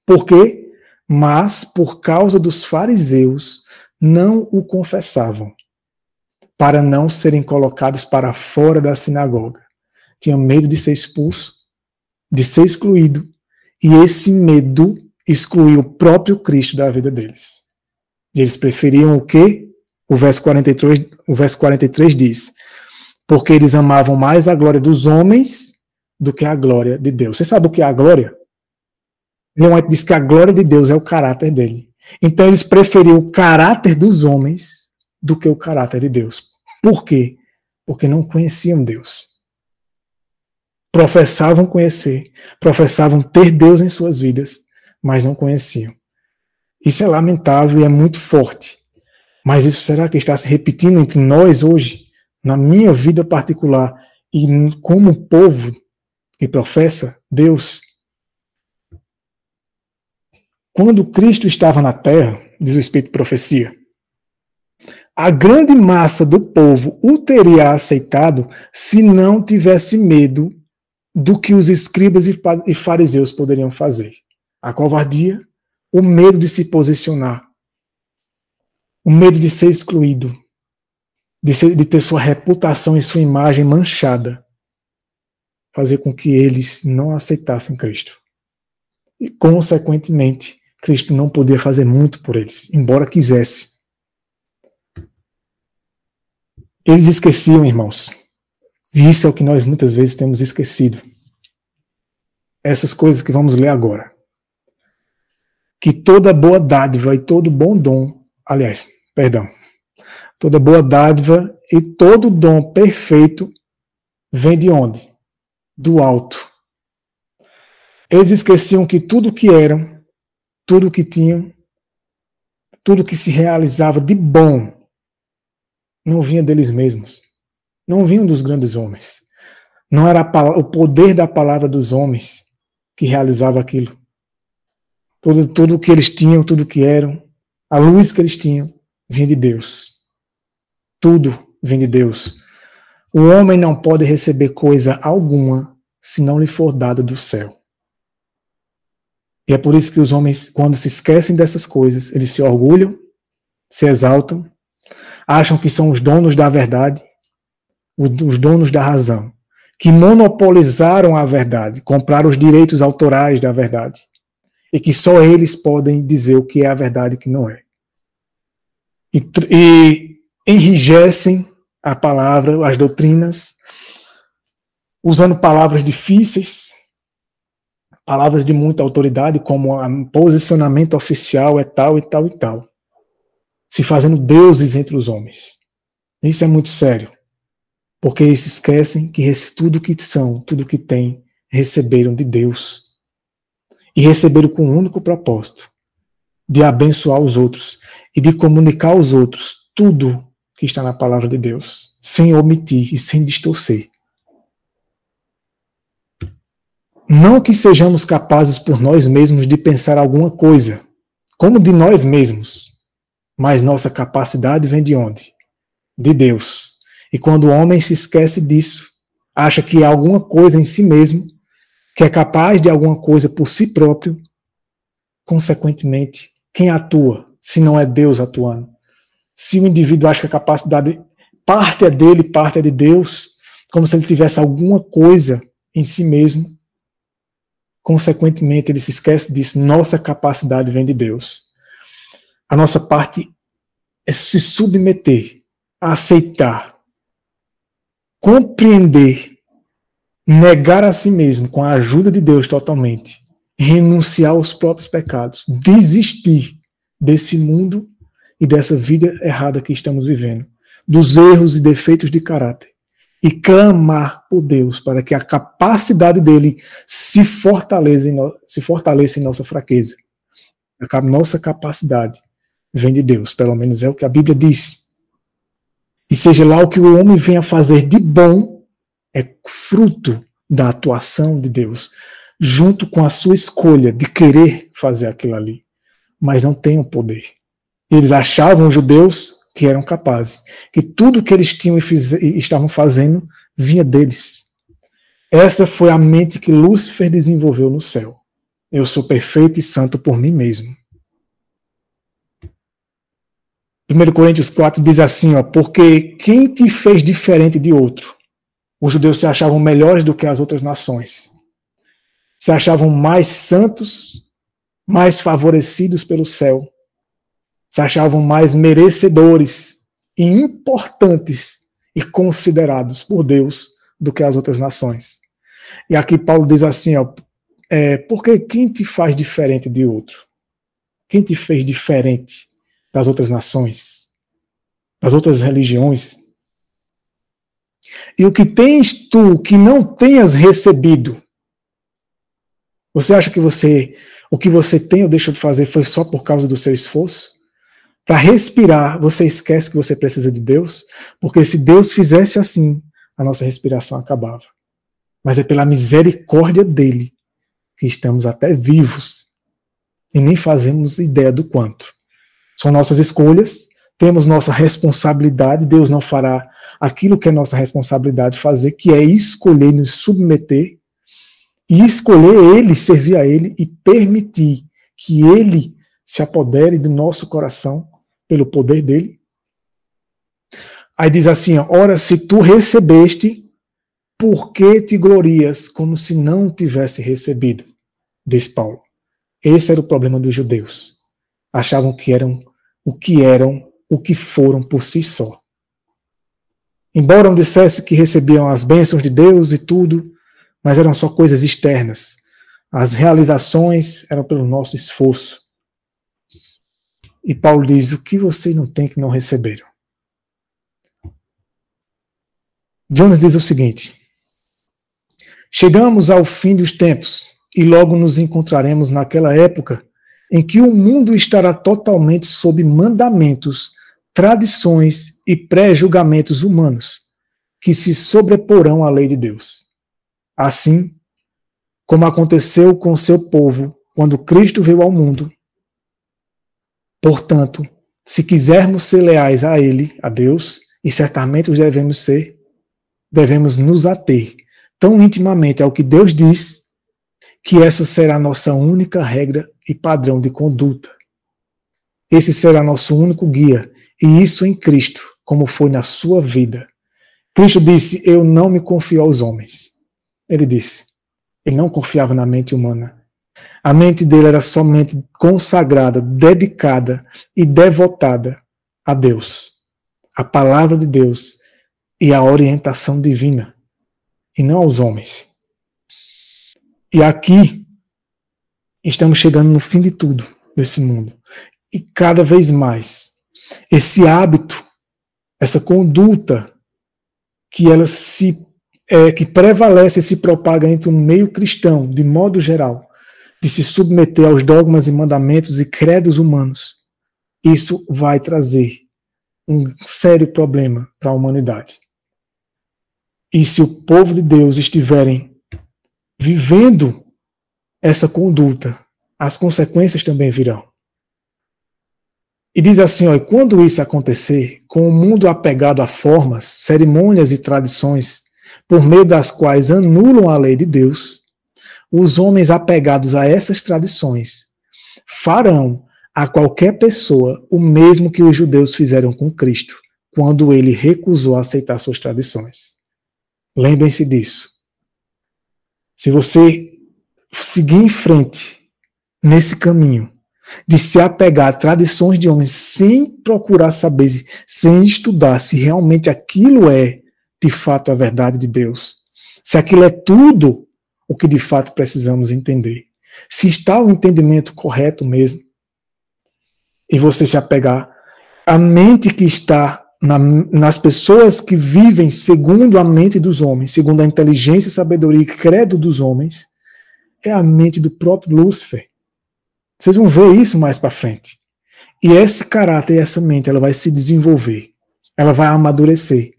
Por quê? Mas, por causa dos fariseus, não o confessavam, para não serem colocados para fora da sinagoga. Tinham medo de ser expulso, de ser excluído, e esse medo excluir o próprio Cristo da vida deles. E eles preferiam o quê? O verso 43, o verso 43 diz: Porque eles amavam mais a glória dos homens do que a glória de Deus. Você sabe o que é a glória? Leão diz que a glória de Deus é o caráter dele. Então eles preferiam o caráter dos homens do que o caráter de Deus. Por quê? Porque não conheciam Deus. Professavam conhecer, professavam ter Deus em suas vidas, mas não conheciam. Isso é lamentável e é muito forte. Mas isso será que está se repetindo entre nós hoje, na minha vida particular e como povo que professa Deus? Quando Cristo estava na terra, diz o Espírito de Profecia, a grande massa do povo o teria aceitado se não tivesse medo do que os escribas e fariseus poderiam fazer a covardia, o medo de se posicionar, o medo de ser excluído, de, ser, de ter sua reputação e sua imagem manchada, fazer com que eles não aceitassem Cristo. E, consequentemente, Cristo não podia fazer muito por eles, embora quisesse. Eles esqueciam, irmãos. E isso é o que nós muitas vezes temos esquecido. Essas coisas que vamos ler agora que toda boa dádiva e todo bom dom, aliás, perdão, toda boa dádiva e todo dom perfeito vem de onde? Do alto. Eles esqueciam que tudo que eram, tudo que tinham, tudo que se realizava de bom não vinha deles mesmos. Não vinham dos grandes homens. Não era o poder da palavra dos homens que realizava aquilo tudo, tudo que eles tinham, tudo que eram, a luz que eles tinham, vinha de Deus. Tudo vem de Deus. O homem não pode receber coisa alguma se não lhe for dada do céu. E é por isso que os homens, quando se esquecem dessas coisas, eles se orgulham, se exaltam, acham que são os donos da verdade, os donos da razão, que monopolizaram a verdade, compraram os direitos autorais da verdade e que só eles podem dizer o que é a verdade e o que não é. E, e enrijecem a palavra, as doutrinas, usando palavras difíceis, palavras de muita autoridade, como posicionamento oficial é tal e tal e tal, se fazendo deuses entre os homens. Isso é muito sério, porque eles esquecem que tudo que são, tudo que têm, receberam de Deus e receberam com um único propósito: de abençoar os outros e de comunicar aos outros tudo que está na palavra de Deus, sem omitir e sem distorcer. Não que sejamos capazes por nós mesmos de pensar alguma coisa, como de nós mesmos, mas nossa capacidade vem de onde? De Deus. E quando o homem se esquece disso, acha que é alguma coisa em si mesmo, que é capaz de alguma coisa por si próprio, consequentemente, quem atua, se não é Deus atuando? Se o indivíduo acha que a capacidade parte é dele, parte é de Deus, como se ele tivesse alguma coisa em si mesmo, consequentemente ele se esquece disso. Nossa capacidade vem de Deus. A nossa parte é se submeter, aceitar, compreender negar a si mesmo com a ajuda de Deus totalmente renunciar aos próprios pecados, desistir desse mundo e dessa vida errada que estamos vivendo, dos erros e defeitos de caráter, e clamar por Deus para que a capacidade dele se fortaleça em, no, se fortaleça em nossa fraqueza. A nossa capacidade vem de Deus, pelo menos é o que a Bíblia diz. E seja lá o que o homem venha fazer de bom, é fruto da atuação de Deus, junto com a sua escolha de querer fazer aquilo ali, mas não tem o poder. Eles achavam, os judeus, que eram capazes, que tudo que eles tinham e, fiz, e estavam fazendo vinha deles. Essa foi a mente que Lúcifer desenvolveu no céu. Eu sou perfeito e santo por mim mesmo. 1 Coríntios 4 diz assim, ó, porque quem te fez diferente de outro? Os judeus se achavam melhores do que as outras nações. Se achavam mais santos, mais favorecidos pelo céu. Se achavam mais merecedores e importantes e considerados por Deus do que as outras nações. E aqui Paulo diz assim, ó, é, porque quem te faz diferente de outro? Quem te fez diferente das outras nações? Das outras religiões? E o que tens tu que não tenhas recebido? Você acha que você o que você tem ou deixou de fazer foi só por causa do seu esforço? Para respirar, você esquece que você precisa de Deus? Porque se Deus fizesse assim, a nossa respiração acabava. Mas é pela misericórdia dele que estamos até vivos e nem fazemos ideia do quanto. São nossas escolhas, temos nossa responsabilidade, Deus não fará aquilo que é nossa responsabilidade fazer, que é escolher nos submeter e escolher Ele, servir a Ele e permitir que Ele se apodere do nosso coração pelo poder dele. Aí diz assim: ora, se tu recebeste, por que te glorias como se não tivesse recebido? Diz Paulo. Esse era o problema dos judeus. Achavam que eram o que eram, o que foram por si só. Embora não dissesse que recebiam as bênçãos de Deus e tudo, mas eram só coisas externas. As realizações eram pelo nosso esforço. E Paulo diz: o que vocês não têm que não receberam? Jones diz o seguinte: Chegamos ao fim dos tempos e logo nos encontraremos naquela época em que o mundo estará totalmente sob mandamentos, tradições e pré-julgamentos humanos, que se sobreporão à lei de Deus. Assim, como aconteceu com seu povo quando Cristo veio ao mundo. Portanto, se quisermos ser leais a Ele, a Deus, e certamente os devemos ser, devemos nos ater tão intimamente ao que Deus diz, que essa será a nossa única regra e padrão de conduta. Esse será nosso único guia, e isso em Cristo, como foi na sua vida. Cristo disse: Eu não me confio aos homens. Ele disse: Ele não confiava na mente humana. A mente dele era somente consagrada, dedicada e devotada a Deus, a palavra de Deus e a orientação divina, e não aos homens. E aqui estamos chegando no fim de tudo desse mundo. E cada vez mais, esse hábito, essa conduta que ela se é, que prevalece e se propaga entre o meio cristão, de modo geral, de se submeter aos dogmas e mandamentos e credos humanos, isso vai trazer um sério problema para a humanidade. E se o povo de Deus estiverem vivendo essa conduta, as consequências também virão. E diz assim: ó, quando isso acontecer, com o mundo apegado a formas, cerimônias e tradições, por meio das quais anulam a lei de Deus, os homens apegados a essas tradições farão a qualquer pessoa o mesmo que os judeus fizeram com Cristo, quando ele recusou aceitar suas tradições. Lembrem-se disso. Se você seguir em frente nesse caminho de se apegar a tradições de homens sem procurar saber, sem estudar se realmente aquilo é de fato a verdade de Deus, se aquilo é tudo o que de fato precisamos entender. se está o entendimento correto mesmo, e você se apegar à mente que está na, nas pessoas que vivem segundo a mente dos homens, segundo a inteligência, sabedoria e credo dos homens, é a mente do próprio Lúcifer. Vocês vão ver isso mais para frente. E esse caráter essa mente, ela vai se desenvolver, ela vai amadurecer.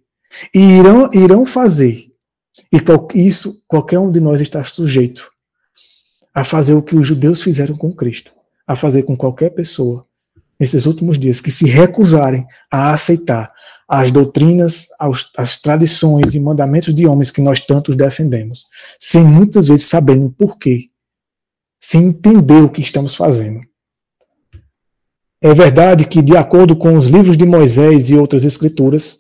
E irão, irão fazer, e isso qualquer um de nós está sujeito a fazer o que os judeus fizeram com Cristo, a fazer com qualquer pessoa nesses últimos dias que se recusarem a aceitar as doutrinas, as tradições e mandamentos de homens que nós tantos defendemos, sem muitas vezes sabendo por quê, sem entender o que estamos fazendo. É verdade que, de acordo com os livros de Moisés e outras escrituras,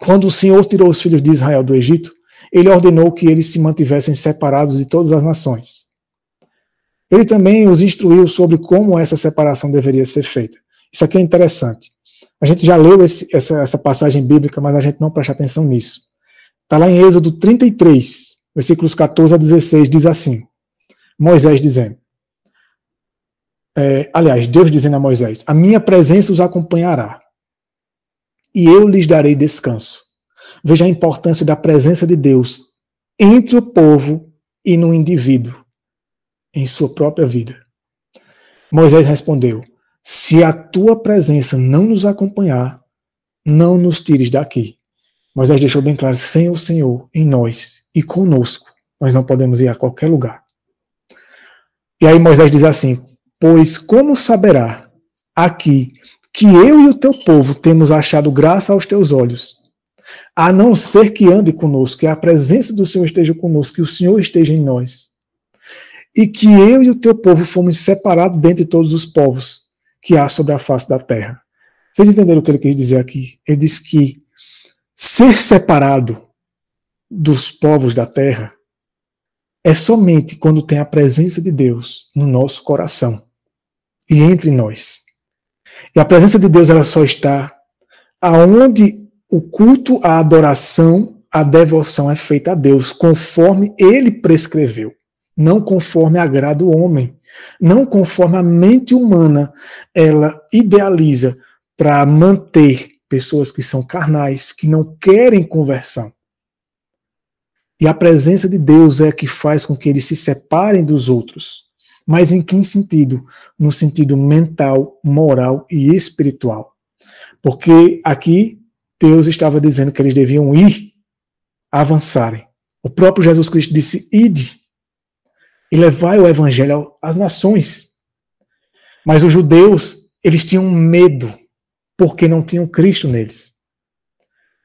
quando o Senhor tirou os filhos de Israel do Egito, ele ordenou que eles se mantivessem separados de todas as nações. Ele também os instruiu sobre como essa separação deveria ser feita. Isso aqui é interessante. A gente já leu esse, essa, essa, passagem bíblica, mas a gente não presta atenção nisso. Está lá em Êxodo 33, versículos 14 a 16, diz assim: Moisés dizendo, é, aliás, Deus dizendo a Moisés: A minha presença os acompanhará, e eu lhes darei descanso. Veja a importância da presença de Deus entre o povo e no indivíduo em sua própria vida. Moisés respondeu: Se a tua presença não nos acompanhar, não nos tires daqui. Moisés deixou bem claro: sem o Senhor em nós e conosco, nós não podemos ir a qualquer lugar. E aí Moisés diz assim: Pois como saberá aqui que eu e o teu povo temos achado graça aos teus olhos, a não ser que ande conosco, que a presença do Senhor esteja conosco, que o Senhor esteja em nós e que eu e o teu povo fomos separados dentre todos os povos que há sobre a face da terra. Vocês entenderam o que ele quis dizer aqui? Ele diz que ser separado dos povos da terra é somente quando tem a presença de Deus no nosso coração e entre nós. E a presença de Deus ela só está aonde o culto, a adoração, a devoção é feita a Deus, conforme ele prescreveu não conforme agrada o homem, não conforme a mente humana ela idealiza para manter pessoas que são carnais, que não querem conversão. E a presença de Deus é que faz com que eles se separem dos outros. Mas em que sentido? No sentido mental, moral e espiritual. Porque aqui Deus estava dizendo que eles deviam ir, avançarem. O próprio Jesus Cristo disse: ide, e levai o evangelho às nações. Mas os judeus, eles tinham medo, porque não tinham Cristo neles,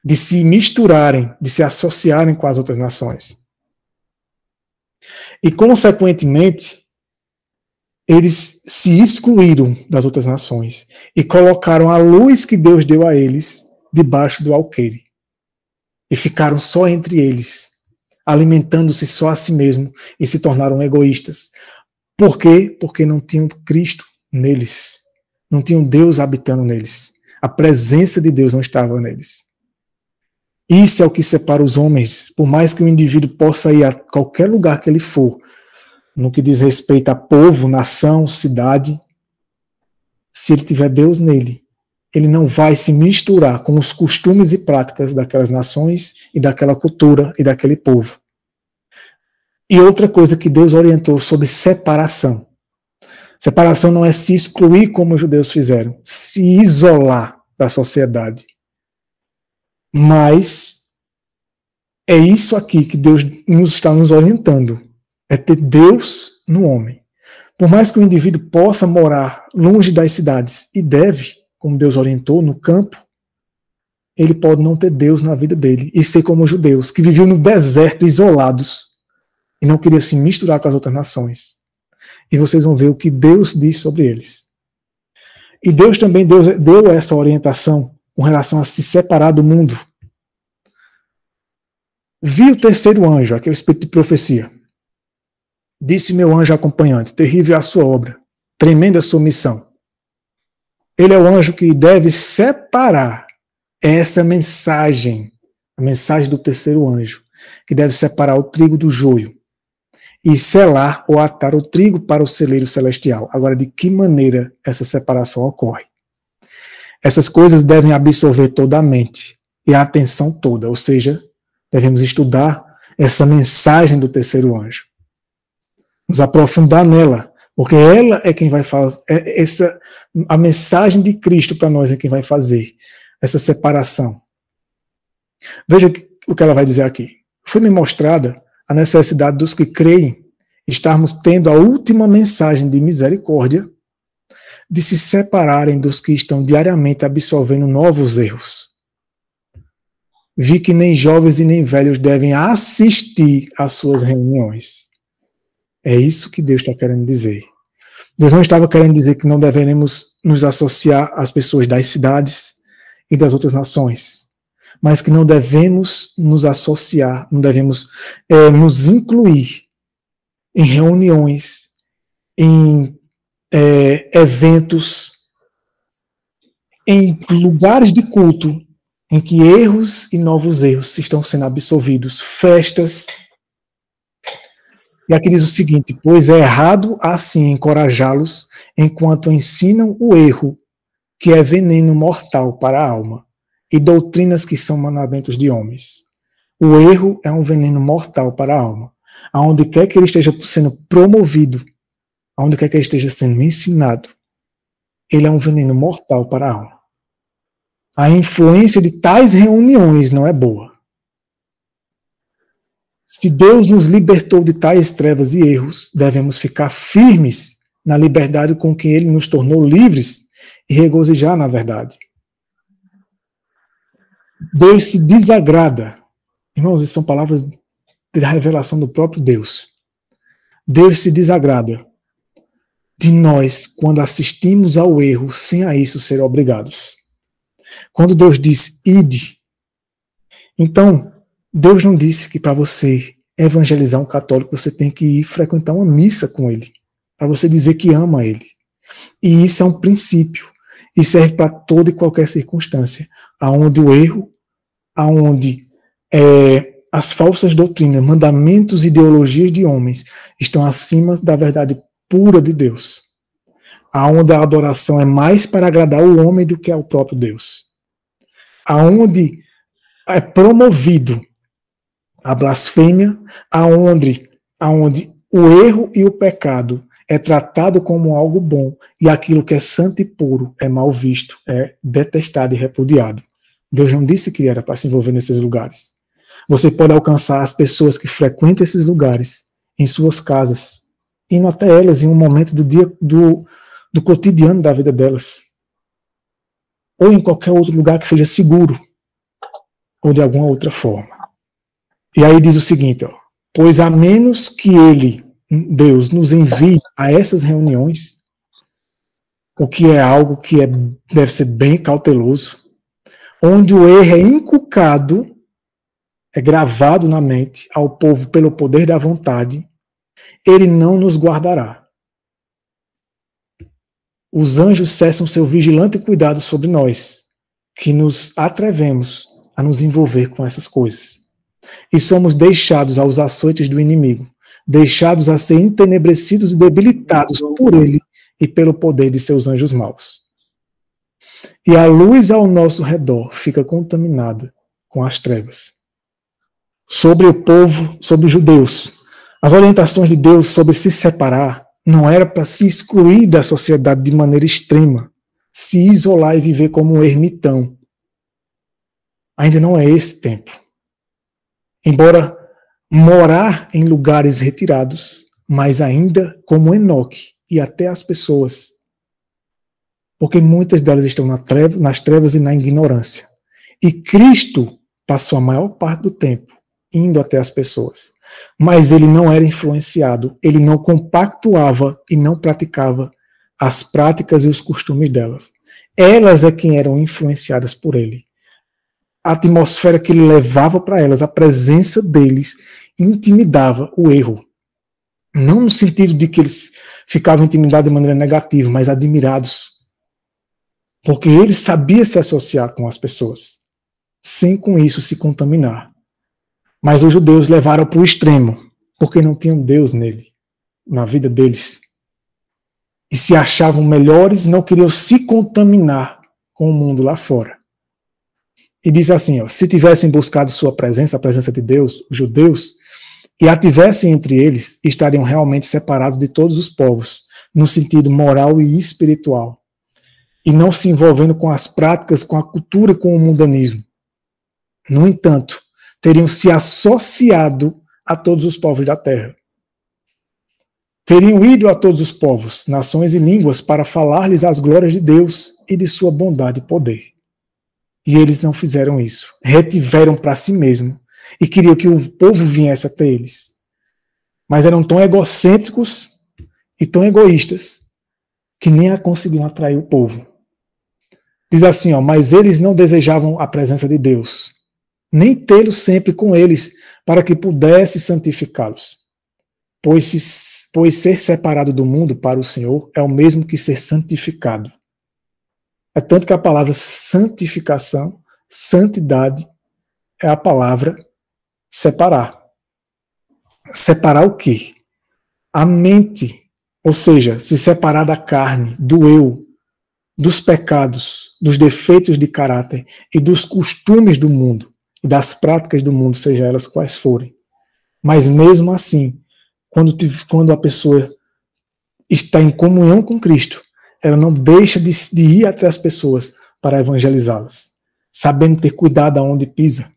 de se misturarem, de se associarem com as outras nações. E, consequentemente, eles se excluíram das outras nações e colocaram a luz que Deus deu a eles debaixo do alqueire. E ficaram só entre eles, alimentando-se só a si mesmo e se tornaram egoístas. Por quê? Porque não tinham Cristo neles. Não tinham Deus habitando neles. A presença de Deus não estava neles. Isso é o que separa os homens. Por mais que o indivíduo possa ir a qualquer lugar que ele for, no que diz respeito a povo, nação, cidade, se ele tiver Deus nele, ele não vai se misturar com os costumes e práticas daquelas nações e daquela cultura e daquele povo. E outra coisa que Deus orientou sobre separação. Separação não é se excluir como os judeus fizeram, se isolar da sociedade. Mas é isso aqui que Deus nos está nos orientando. É ter Deus no homem. Por mais que o indivíduo possa morar longe das cidades, e deve, como Deus orientou, no campo, ele pode não ter Deus na vida dele e ser como os judeus, que viviam no deserto, isolados, e não queriam se misturar com as outras nações. E vocês vão ver o que Deus diz sobre eles. E Deus também deu, deu essa orientação com relação a se separar do mundo. Vi o terceiro anjo, aquele espírito de profecia. Disse meu anjo acompanhante: terrível é a sua obra, tremenda a sua missão. Ele é o anjo que deve separar essa mensagem, a mensagem do terceiro anjo, que deve separar o trigo do joio. e selar ou atar o trigo para o celeiro celestial. Agora, de que maneira essa separação ocorre? Essas coisas devem absorver toda a mente e a atenção toda, ou seja, devemos estudar essa mensagem do terceiro anjo, nos aprofundar nela, porque ela é quem vai fazer é essa a mensagem de Cristo para nós é quem vai fazer essa separação. Veja o que ela vai dizer aqui. Foi-me mostrada a necessidade dos que creem estarmos tendo a última mensagem de misericórdia de se separarem dos que estão diariamente absolvendo novos erros. Vi que nem jovens e nem velhos devem assistir às suas reuniões. É isso que Deus está querendo dizer. Deus não estava querendo dizer que não deveremos nos associar às pessoas das cidades e das outras nações mas que não devemos nos associar, não devemos é, nos incluir em reuniões, em é, eventos, em lugares de culto em que erros e novos erros estão sendo absolvidos, festas. E aqui diz o seguinte: pois é errado assim encorajá-los enquanto ensinam o erro, que é veneno mortal para a alma e doutrinas que são mandamentos de homens. O erro é um veneno mortal para a alma. Aonde quer que ele esteja sendo promovido, aonde quer que ele esteja sendo ensinado, ele é um veneno mortal para a alma. A influência de tais reuniões não é boa. Se Deus nos libertou de tais trevas e erros, devemos ficar firmes na liberdade com que Ele nos tornou livres e regozijar na verdade. Deus se desagrada. Irmãos, essas são palavras da revelação do próprio Deus. Deus se desagrada de nós quando assistimos ao erro sem a isso ser obrigados. Quando Deus diz ide, então Deus não disse que para você evangelizar um católico você tem que ir frequentar uma missa com ele, para você dizer que ama ele. E isso é um princípio e serve para toda e qualquer circunstância, aonde o erro aonde é, as falsas doutrinas, mandamentos ideologias de homens estão acima da verdade pura de Deus. Aonde a adoração é mais para agradar o homem do que ao próprio Deus. Aonde é promovido a blasfêmia, aonde, aonde o erro e o pecado é tratado como algo bom e aquilo que é santo e puro é mal visto, é detestado e repudiado. Deus não disse que era para se envolver nesses lugares. Você pode alcançar as pessoas que frequentam esses lugares em suas casas, indo até elas em um momento do dia do, do cotidiano da vida delas. Ou em qualquer outro lugar que seja seguro, ou de alguma outra forma. E aí diz o seguinte, ó, pois a menos que ele, Deus, nos envie a essas reuniões, o que é algo que é, deve ser bem cauteloso, onde o erro é inculcado, é gravado na mente ao povo pelo poder da vontade, ele não nos guardará. Os anjos cessam seu vigilante cuidado sobre nós, que nos atrevemos a nos envolver com essas coisas. E somos deixados aos açoites do inimigo, deixados a ser entenebrecidos e debilitados por ele e pelo poder de seus anjos maus e a luz ao nosso redor fica contaminada com as trevas. Sobre o povo, sobre os judeus, as orientações de Deus sobre se separar não era para se excluir da sociedade de maneira extrema, se isolar e viver como um ermitão. Ainda não é esse tempo. Embora morar em lugares retirados, mas ainda como Enoque e até as pessoas porque muitas delas estão nas trevas e na ignorância. E Cristo passou a maior parte do tempo indo até as pessoas. Mas ele não era influenciado, ele não compactuava e não praticava as práticas e os costumes delas. Elas é quem eram influenciadas por ele. A atmosfera que ele levava para elas, a presença deles, intimidava o erro. Não no sentido de que eles ficavam intimidados de maneira negativa, mas admirados porque ele sabia se associar com as pessoas, sem com isso se contaminar. Mas os judeus levaram para o extremo porque não tinham Deus nele, na vida deles. E se achavam melhores, não queriam se contaminar com o mundo lá fora. E diz assim: ó, se tivessem buscado sua presença, a presença de Deus, os judeus, e a tivessem entre eles, estariam realmente separados de todos os povos, no sentido moral e espiritual, e não se envolvendo com as práticas, com a cultura e com o mundanismo. No entanto, teriam se associado a todos os povos da terra. Teriam ido a todos os povos, nações e línguas para falar-lhes as glórias de Deus e de sua bondade e poder. E eles não fizeram isso. Retiveram para si mesmo e queriam que o povo viesse até eles. Mas eram tão egocêntricos e tão egoístas que nem conseguiam atrair o povo. Diz assim, ó, mas eles não desejavam a presença de Deus, nem tê-lo sempre com eles, para que pudesse santificá-los. Pois, se, pois ser separado do mundo para o Senhor é o mesmo que ser santificado. É tanto que a palavra santificação, santidade, é a palavra separar. Separar o quê? A mente, ou seja, se separar da carne, do eu, dos pecados, dos defeitos de caráter e dos costumes do mundo e das práticas do mundo, seja elas quais forem. Mas mesmo assim, quando, quando a pessoa está em comunhão com Cristo, ela não deixa de, de ir até as pessoas para evangelizá-las, sabendo ter cuidado aonde pisa.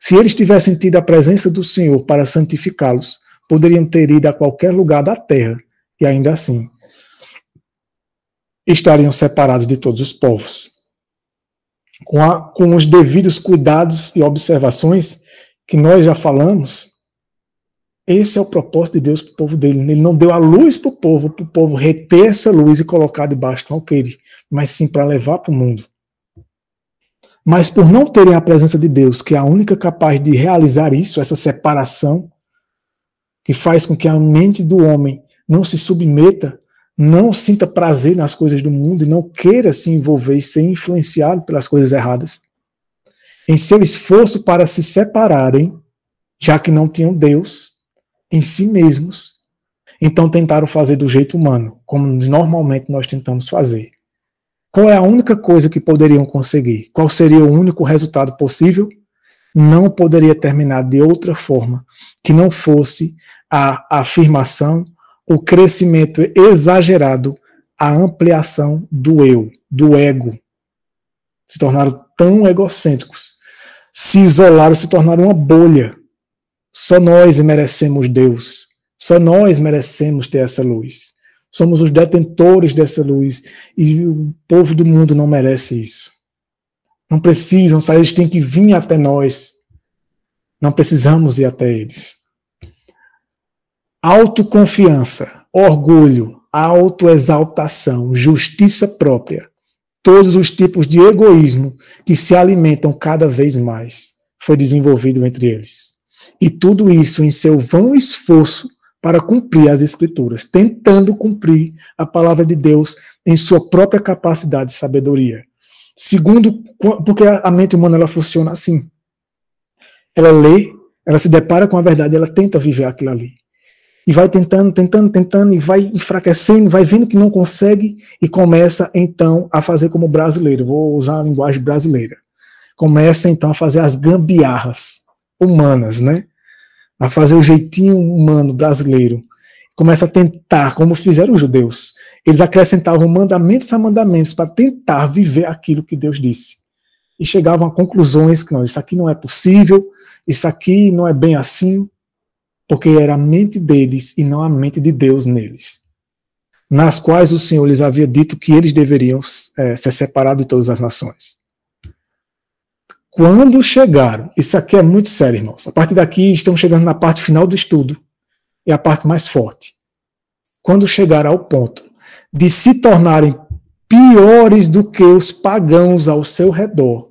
Se eles tivessem tido a presença do Senhor para santificá-los, poderiam ter ido a qualquer lugar da terra e ainda assim estariam separados de todos os povos. Com, a, com os devidos cuidados e observações que nós já falamos, esse é o propósito de Deus para o povo dele. Ele não deu a luz para o povo, para o povo reter essa luz e colocar debaixo do alqueire, mas sim para levar para o mundo. Mas por não terem a presença de Deus, que é a única capaz de realizar isso, essa separação, que faz com que a mente do homem não se submeta, não sinta prazer nas coisas do mundo e não queira se envolver e ser influenciado pelas coisas erradas. Em seu esforço para se separarem, já que não tinham Deus, em si mesmos. Então tentaram fazer do jeito humano, como normalmente nós tentamos fazer. Qual é a única coisa que poderiam conseguir? Qual seria o único resultado possível? Não poderia terminar de outra forma que não fosse a afirmação, o crescimento exagerado, a ampliação do eu, do ego. Se tornaram tão egocêntricos, se isolaram, se tornaram uma bolha só nós merecemos Deus. Só nós merecemos ter essa luz. Somos os detentores dessa luz. E o povo do mundo não merece isso. Não precisam sair, eles têm que vir até nós. Não precisamos ir até eles. Autoconfiança, orgulho, autoexaltação, justiça própria, todos os tipos de egoísmo que se alimentam cada vez mais, foi desenvolvido entre eles. E tudo isso em seu vão esforço para cumprir as Escrituras, tentando cumprir a palavra de Deus em sua própria capacidade de sabedoria. Segundo, porque a mente humana ela funciona assim. Ela lê, ela se depara com a verdade, ela tenta viver aquilo ali. E vai tentando, tentando, tentando, e vai enfraquecendo, vai vendo que não consegue, e começa então a fazer como brasileiro. Vou usar a linguagem brasileira. Começa então a fazer as gambiarras humanas, né? A fazer o jeitinho humano brasileiro. Começa a tentar, como fizeram os judeus. Eles acrescentavam mandamentos a mandamentos para tentar viver aquilo que Deus disse. E chegavam a conclusões que não, isso aqui não é possível, isso aqui não é bem assim, porque era a mente deles e não a mente de Deus neles. Nas quais o Senhor lhes havia dito que eles deveriam é, ser separados de todas as nações. Quando chegaram, isso aqui é muito sério, irmãos. A partir daqui estamos chegando na parte final do estudo. É a parte mais forte. Quando chegaram ao ponto de se tornarem piores do que os pagãos ao seu redor,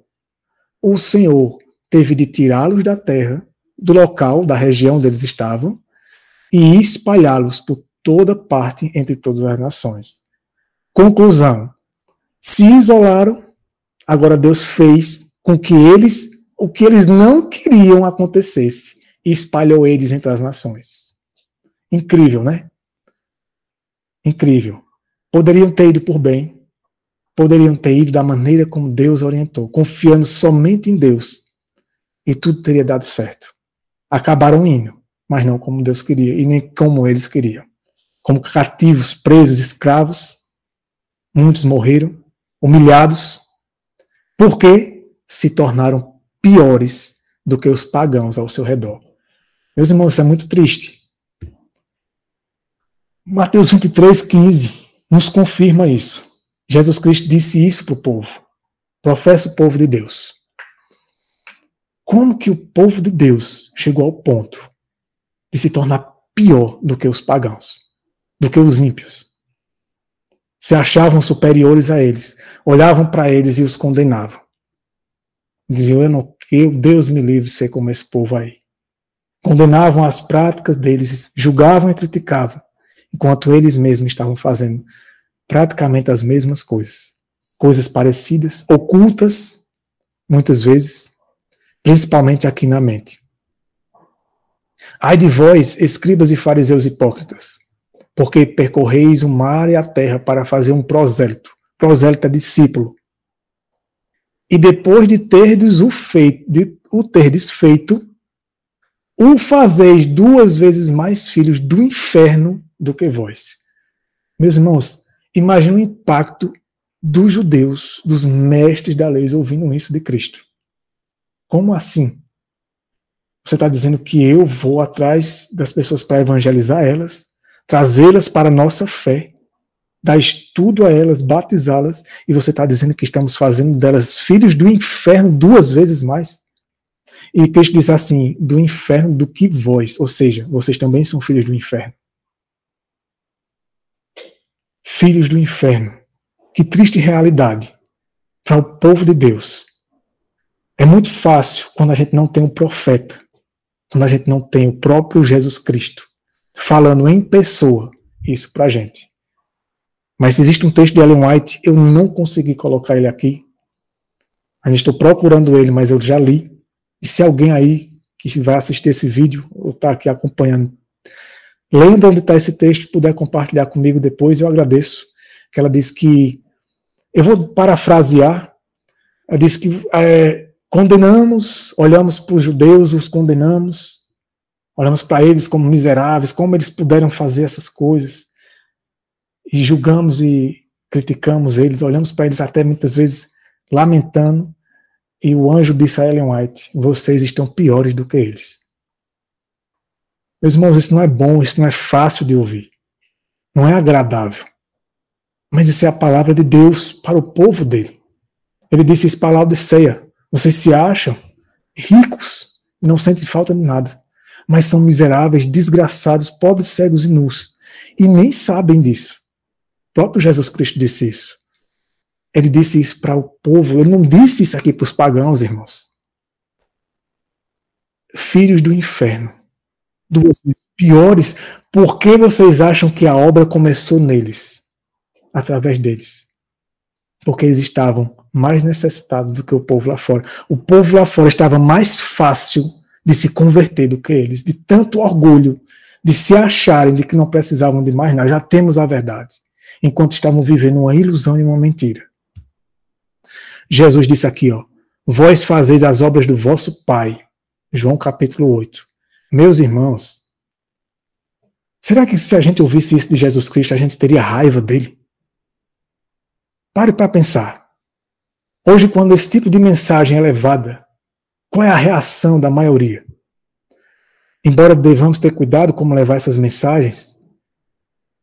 o Senhor teve de tirá-los da terra, do local, da região onde eles estavam, e espalhá-los por toda parte entre todas as nações. Conclusão: se isolaram, agora Deus fez com que eles, o que eles não queriam acontecesse, e espalhou eles entre as nações. Incrível, né? Incrível. Poderiam ter ido por bem, poderiam ter ido da maneira como Deus orientou, confiando somente em Deus, e tudo teria dado certo. Acabaram indo, mas não como Deus queria e nem como eles queriam. Como cativos, presos, escravos, muitos morreram, humilhados, porque se tornaram piores do que os pagãos ao seu redor. Meus irmãos, isso é muito triste. Mateus 23, 15 nos confirma isso. Jesus Cristo disse isso para o povo. Professa o povo de Deus. Como que o povo de Deus chegou ao ponto de se tornar pior do que os pagãos, do que os ímpios? Se achavam superiores a eles, olhavam para eles e os condenavam. Diziam, eu não, que Deus me livre ser como esse povo aí. Condenavam as práticas deles, julgavam e criticavam, enquanto eles mesmos estavam fazendo praticamente as mesmas coisas. Coisas parecidas, ocultas, muitas vezes, principalmente aqui na mente. Ai de vós, escribas e fariseus hipócritas, porque percorreis o mar e a terra para fazer um prosélito. Prosélito é discípulo. E depois de terdes o feito, de o terdes feito, o fazeis duas vezes mais filhos do inferno do que vós. Meus irmãos, Imagina o impacto dos judeus, dos mestres da lei, ouvindo isso de Cristo. Como assim? Você está dizendo que eu vou atrás das pessoas para evangelizar elas, trazê-las para a nossa fé, dar estudo a elas, batizá-las, e você está dizendo que estamos fazendo delas filhos do inferno duas vezes mais? E Cristo diz assim: do inferno do que vós, ou seja, vocês também são filhos do inferno filhos do inferno. Que triste realidade para o povo de Deus. É muito fácil quando a gente não tem um profeta, quando a gente não tem o próprio Jesus Cristo falando em pessoa isso para a gente. Mas existe um texto de Ellen White, eu não consegui colocar ele aqui. Ainda estou procurando ele, mas eu já li. E se alguém aí que vai assistir esse vídeo ou está aqui acompanhando lembra onde está esse texto, puder compartilhar comigo depois, eu agradeço. Que ela diz que, eu vou parafrasear, ela diz que é, condenamos, olhamos para os judeus, os condenamos, olhamos para eles como miseráveis, como eles puderam fazer essas coisas, e julgamos e criticamos eles, olhamos para eles até muitas vezes lamentando, e o anjo disse a Ellen White: vocês estão piores do que eles. Meus irmãos, isso não é bom, isso não é fácil de ouvir. Não é agradável. Mas isso é a palavra de Deus para o povo dele. Ele disse isso para Laodiceia. Vocês se acham ricos não sentem falta de nada. Mas são miseráveis, desgraçados, pobres, cegos e nus. E nem sabem disso. O próprio Jesus Cristo disse isso. Ele disse isso para o povo. Ele não disse isso aqui para os pagãos, irmãos. Filhos do inferno duas vezes piores, por que vocês acham que a obra começou neles? Através deles. Porque eles estavam mais necessitados do que o povo lá fora. O povo lá fora estava mais fácil de se converter do que eles, de tanto orgulho, de se acharem de que não precisavam de mais nada. Já temos a verdade. Enquanto estavam vivendo uma ilusão e uma mentira. Jesus disse aqui, ó: Vós fazeis as obras do vosso Pai. João capítulo 8. Meus irmãos, será que se a gente ouvisse isso de Jesus Cristo, a gente teria raiva dele? Pare para pensar. Hoje, quando esse tipo de mensagem é levada, qual é a reação da maioria? Embora devamos ter cuidado como levar essas mensagens,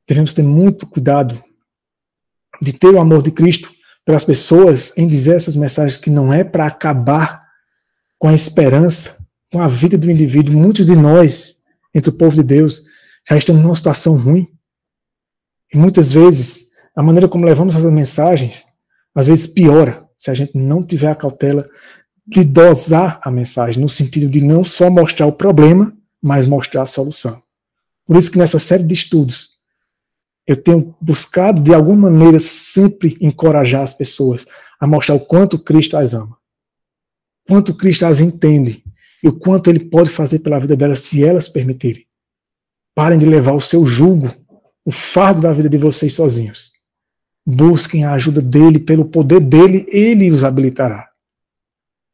devemos ter muito cuidado de ter o amor de Cristo pelas pessoas em dizer essas mensagens que não é para acabar com a esperança, com a vida do indivíduo, muitos de nós, entre o povo de Deus, já estamos numa situação ruim. E muitas vezes, a maneira como levamos essas mensagens, às vezes piora, se a gente não tiver a cautela de dosar a mensagem, no sentido de não só mostrar o problema, mas mostrar a solução. Por isso que nessa série de estudos, eu tenho buscado, de alguma maneira, sempre encorajar as pessoas a mostrar o quanto Cristo as ama, quanto Cristo as entende, e o quanto ele pode fazer pela vida delas se elas permitirem. Parem de levar o seu jugo, o fardo da vida de vocês sozinhos. Busquem a ajuda dele, pelo poder dele, ele os habilitará.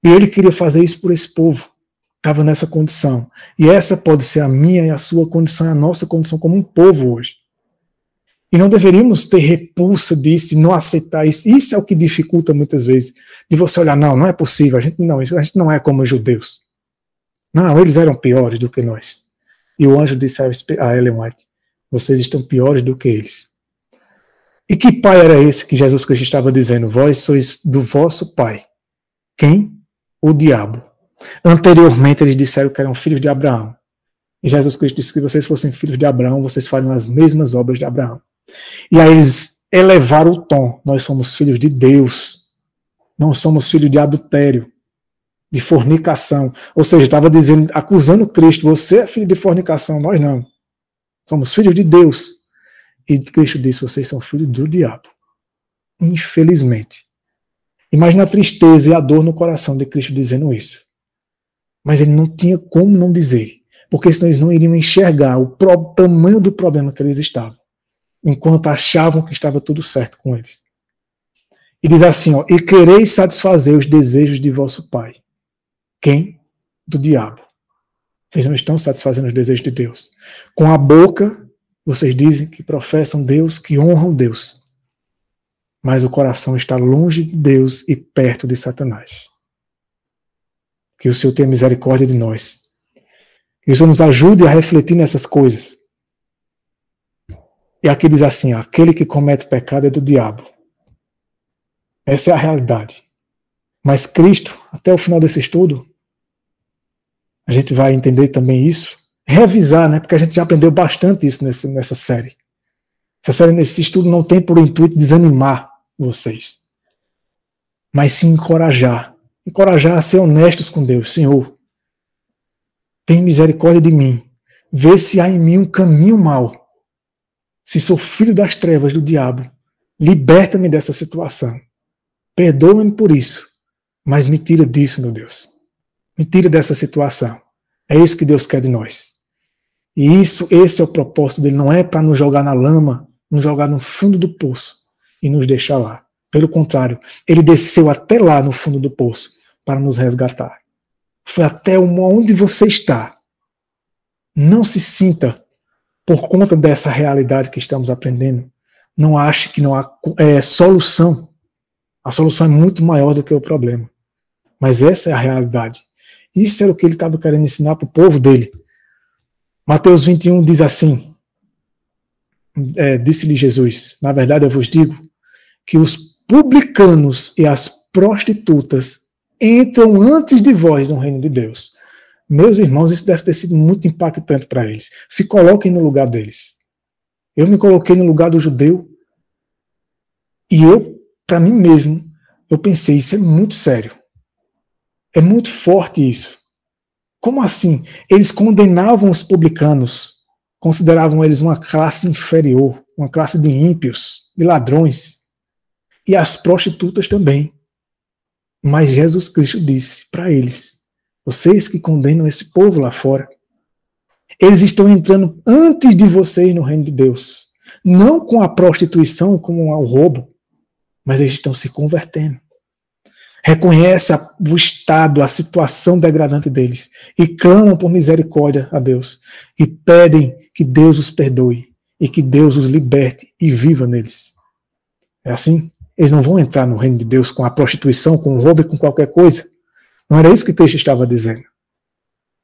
E ele queria fazer isso por esse povo. Estava nessa condição. E essa pode ser a minha e a sua condição, a nossa condição como um povo hoje. E não deveríamos ter repulsa disso, não aceitar isso. Isso é o que dificulta muitas vezes. De você olhar, não, não é possível, a gente não, a gente não é como os judeus. Não, eles eram piores do que nós. E o anjo disse a Ellen White: vocês estão piores do que eles. E que pai era esse que Jesus Cristo estava dizendo? Vós sois do vosso pai. Quem? O diabo. Anteriormente eles disseram que eram filhos de Abraão. E Jesus Cristo disse que se vocês fossem filhos de Abraão, vocês fariam as mesmas obras de Abraão. E aí eles elevaram o tom. Nós somos filhos de Deus. Não somos filhos de adultério, de fornicação. Ou seja, estava dizendo, acusando Cristo, você é filho de fornicação, nós não. Somos filhos de Deus. E Cristo disse, vocês são filhos do diabo. Infelizmente. Imagina a tristeza e a dor no coração de Cristo dizendo isso. Mas ele não tinha como não dizer, porque senão eles não iriam enxergar o tamanho do problema que eles estavam enquanto achavam que estava tudo certo com eles. E diz assim: ó, E quereis satisfazer os desejos de vosso pai. Quem? Do diabo. Vocês não estão satisfazendo os desejos de Deus. Com a boca, vocês dizem que professam Deus, que honram Deus. Mas o coração está longe de Deus e perto de Satanás. Que o Senhor tenha misericórdia de nós. Que o Senhor nos ajude a refletir nessas coisas e aqui diz assim: aquele que comete pecado é do diabo. Essa é a realidade. Mas Cristo, até o final desse estudo, a gente vai entender também isso, revisar, né? Porque a gente já aprendeu bastante isso nessa, nessa série. Essa série, nesse estudo, não tem por intuito desanimar vocês, mas se encorajar. Encorajar a ser honestos com Deus. Senhor, tem misericórdia de mim. Vê se há em mim um caminho mau se sou filho das trevas do diabo, liberta-me dessa situação. Perdoa-me por isso, mas me tira disso, meu Deus. Me tira dessa situação. É isso que Deus quer de nós. E isso, esse é o propósito dele, não é para nos jogar na lama, nos jogar no fundo do poço e nos deixar lá. Pelo contrário, ele desceu até lá no fundo do poço para nos resgatar. Foi até onde você está. Não se sinta por conta dessa realidade que estamos aprendendo, não ache que não há é, solução. A solução é muito maior do que o problema. Mas essa é a realidade. Isso era o que ele estava querendo ensinar para o povo dele. Mateus 21 diz assim: é, Disse-lhe Jesus: Na verdade, eu vos digo que os publicanos e as prostitutas entram antes de vós no reino de Deus. Meus irmãos, isso deve ter sido muito impactante para eles. Se coloquem no lugar deles. Eu me coloquei no lugar do judeu e eu, para mim mesmo, eu pensei, isso é muito sério. É muito forte isso. Como assim? Eles condenavam os publicanos, consideravam eles uma classe inferior, uma classe de ímpios, de ladrões, e as prostitutas também. Mas Jesus Cristo disse para eles: vocês que condenam esse povo lá fora. Eles estão entrando antes de vocês no reino de Deus. Não com a prostituição, como o roubo, mas eles estão se convertendo. Reconhece o estado, a situação degradante deles e clamam por misericórdia a Deus e pedem que Deus os perdoe e que Deus os liberte e viva neles. É assim? Eles não vão entrar no reino de Deus com a prostituição, com o roubo e com qualquer coisa. Não era isso que o texto estava dizendo.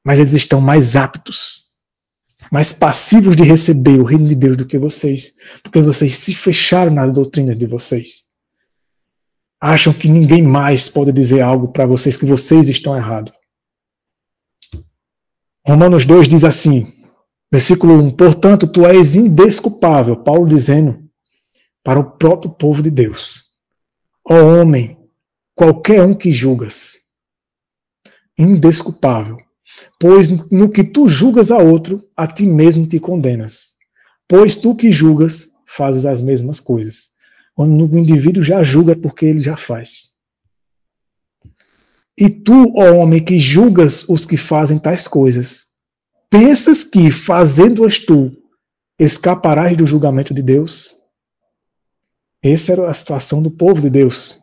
Mas eles estão mais aptos, mais passivos de receber o reino de Deus do que vocês, porque vocês se fecharam na doutrina de vocês. Acham que ninguém mais pode dizer algo para vocês que vocês estão errados. Romanos 2 diz assim, versículo 1: Portanto, tu és indesculpável, Paulo dizendo para o próprio povo de Deus. Ó homem, qualquer um que julgas, indesculpável. Pois no que tu julgas a outro, a ti mesmo te condenas. Pois tu que julgas, fazes as mesmas coisas. Quando o indivíduo já julga é porque ele já faz. E tu, ó homem, que julgas os que fazem tais coisas, pensas que, fazendo-as tu, escaparás do julgamento de Deus? Essa era a situação do povo de Deus.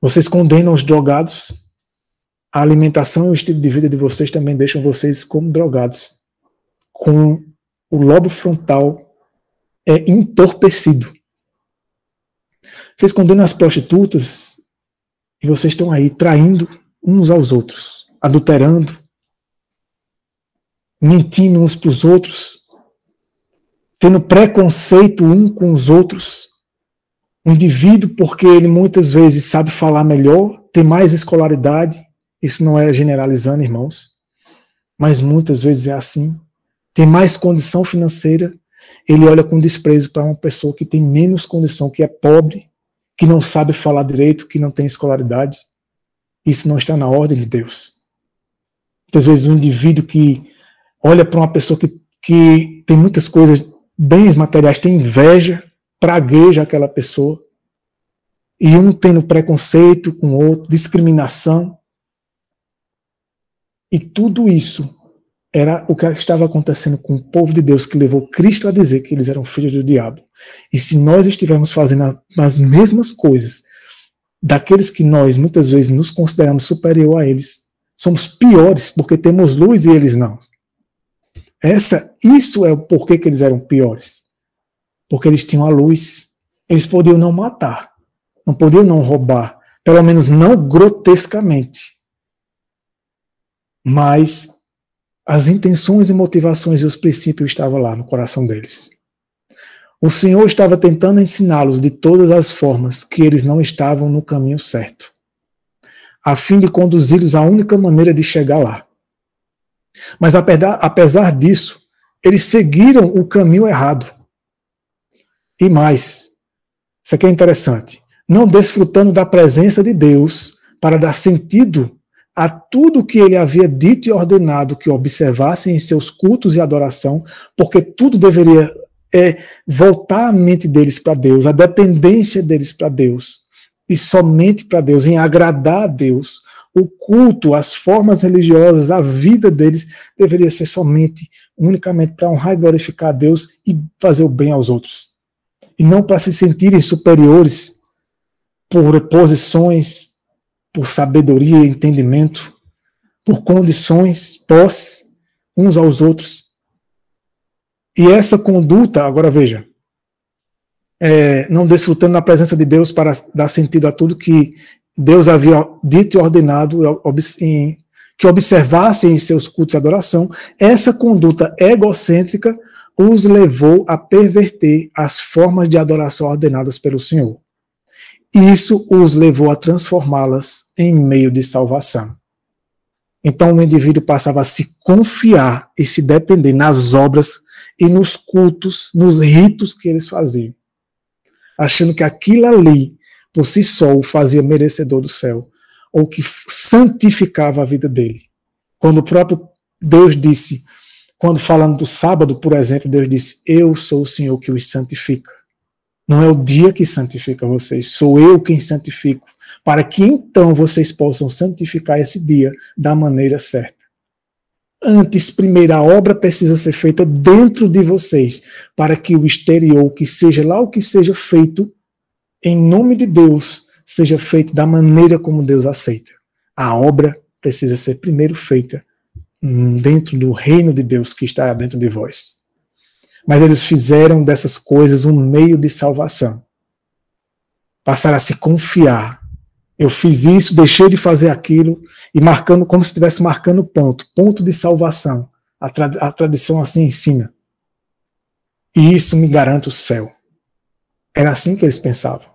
Vocês condenam os drogados, a alimentação e o estilo de vida de vocês também deixam vocês como drogados, com o lobo frontal é entorpecido. Vocês condenam as prostitutas e vocês estão aí traindo uns aos outros, adulterando, mentindo uns para os outros, tendo preconceito um com os outros. O indivíduo, porque ele muitas vezes sabe falar melhor, tem mais escolaridade, isso não é generalizando, irmãos, mas muitas vezes é assim. Tem mais condição financeira, ele olha com desprezo para uma pessoa que tem menos condição, que é pobre, que não sabe falar direito, que não tem escolaridade. Isso não está na ordem de Deus. Muitas vezes um indivíduo que olha para uma pessoa que, que tem muitas coisas, bens materiais, tem inveja, pragueja aquela pessoa. E um tendo preconceito com o outro, discriminação. E tudo isso era o que estava acontecendo com o povo de Deus que levou Cristo a dizer que eles eram filhos do diabo. E se nós estivermos fazendo as mesmas coisas daqueles que nós muitas vezes nos consideramos superior a eles, somos piores porque temos luz e eles não. Essa, isso é o porquê que eles eram piores. Porque eles tinham a luz. Eles podiam não matar, não podiam não roubar, pelo menos não grotescamente. Mas as intenções e motivações e os princípios estavam lá no coração deles. O Senhor estava tentando ensiná-los de todas as formas que eles não estavam no caminho certo, a fim de conduzi-los à única maneira de chegar lá. Mas apesar disso, eles seguiram o caminho errado. E mais, isso aqui é interessante, não desfrutando da presença de Deus para dar sentido a tudo que ele havia dito e ordenado que observassem em seus cultos e adoração, porque tudo deveria é, voltar a mente deles para Deus, a dependência deles para Deus, e somente para Deus, em agradar a Deus. O culto, as formas religiosas, a vida deles deveria ser somente, unicamente para honrar e glorificar a Deus e fazer o bem aos outros. E não para se sentirem superiores por posições por sabedoria e entendimento, por condições, pós, uns aos outros. E essa conduta, agora veja, é, não desfrutando da presença de Deus para dar sentido a tudo que Deus havia dito e ordenado, que observassem em seus cultos de adoração, essa conduta egocêntrica os levou a perverter as formas de adoração ordenadas pelo Senhor. Isso os levou a transformá-las em meio de salvação. Então o indivíduo passava a se confiar e se depender nas obras e nos cultos, nos ritos que eles faziam, achando que aquilo ali, por si só, o fazia merecedor do céu, ou que santificava a vida dele. Quando o próprio Deus disse, quando falando do sábado, por exemplo, Deus disse: Eu sou o Senhor que os santifica. Não é o dia que santifica vocês, sou eu quem santifico, para que então vocês possam santificar esse dia da maneira certa. Antes, primeiro, a obra precisa ser feita dentro de vocês, para que o exterior, que seja lá o que seja feito, em nome de Deus, seja feito da maneira como Deus aceita. A obra precisa ser primeiro feita dentro do reino de Deus que está dentro de vós mas eles fizeram dessas coisas um meio de salvação. Passaram a se confiar. Eu fiz isso, deixei de fazer aquilo, e marcando como se estivesse marcando ponto ponto de salvação. A, a tradição assim ensina. E isso me garante o céu. Era assim que eles pensavam.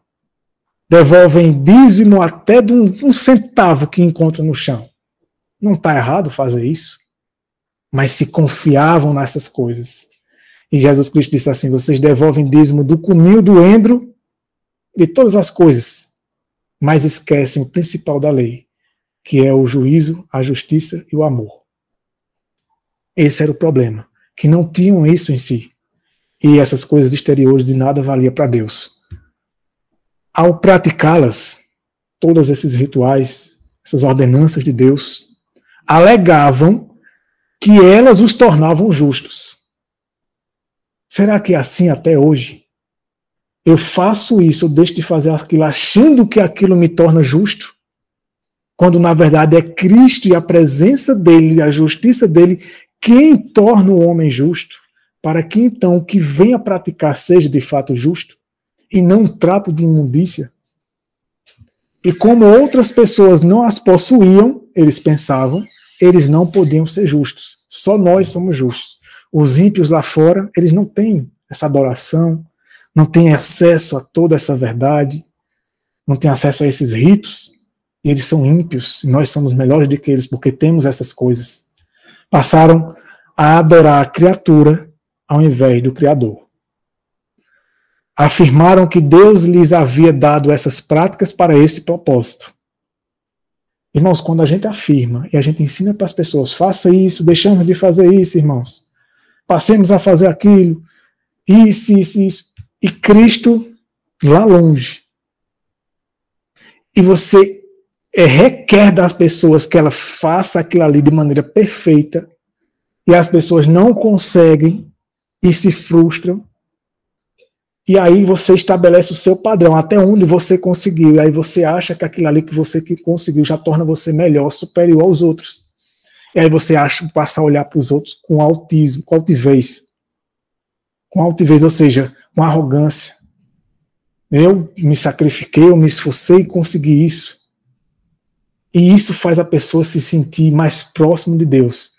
Devolvem dízimo até de um, um centavo que encontram no chão. Não está errado fazer isso. Mas se confiavam nessas coisas e Jesus Cristo disse assim: vocês devolvem dízimo do cominho, do endro, de todas as coisas, mas esquecem o principal da lei, que é o juízo, a justiça e o amor. Esse era o problema, que não tinham isso em si. E essas coisas exteriores de nada valia para Deus. Ao praticá-las, todos esses rituais, essas ordenanças de Deus, alegavam que elas os tornavam justos. Será que é assim até hoje? Eu faço isso, eu deixo de fazer aquilo achando que aquilo me torna justo? Quando na verdade é Cristo e a presença dele, a justiça dele, quem torna o homem justo, para que então o que venha praticar seja de fato justo e não um trapo de imundícia. E como outras pessoas não as possuíam, eles pensavam, eles não podiam ser justos. Só nós somos justos. Os ímpios lá fora, eles não têm essa adoração, não têm acesso a toda essa verdade, não têm acesso a esses ritos, e eles são ímpios, e nós somos melhores do que eles porque temos essas coisas. Passaram a adorar a criatura ao invés do Criador. Afirmaram que Deus lhes havia dado essas práticas para esse propósito. Irmãos, quando a gente afirma e a gente ensina para as pessoas, faça isso, deixamos de fazer isso, irmãos. Passemos a fazer aquilo, isso, isso, isso. E Cristo lá longe. E você é, requer das pessoas que ela faça aquilo ali de maneira perfeita, e as pessoas não conseguem e se frustram e aí você estabelece o seu padrão, até onde você conseguiu. E aí você acha que aquilo ali que você que conseguiu já torna você melhor, superior aos outros. E aí você acha, passa a olhar para os outros com autismo, com altivez. Com altivez, ou seja, com arrogância. Eu me sacrifiquei, eu me esforcei e consegui isso. E isso faz a pessoa se sentir mais próximo de Deus.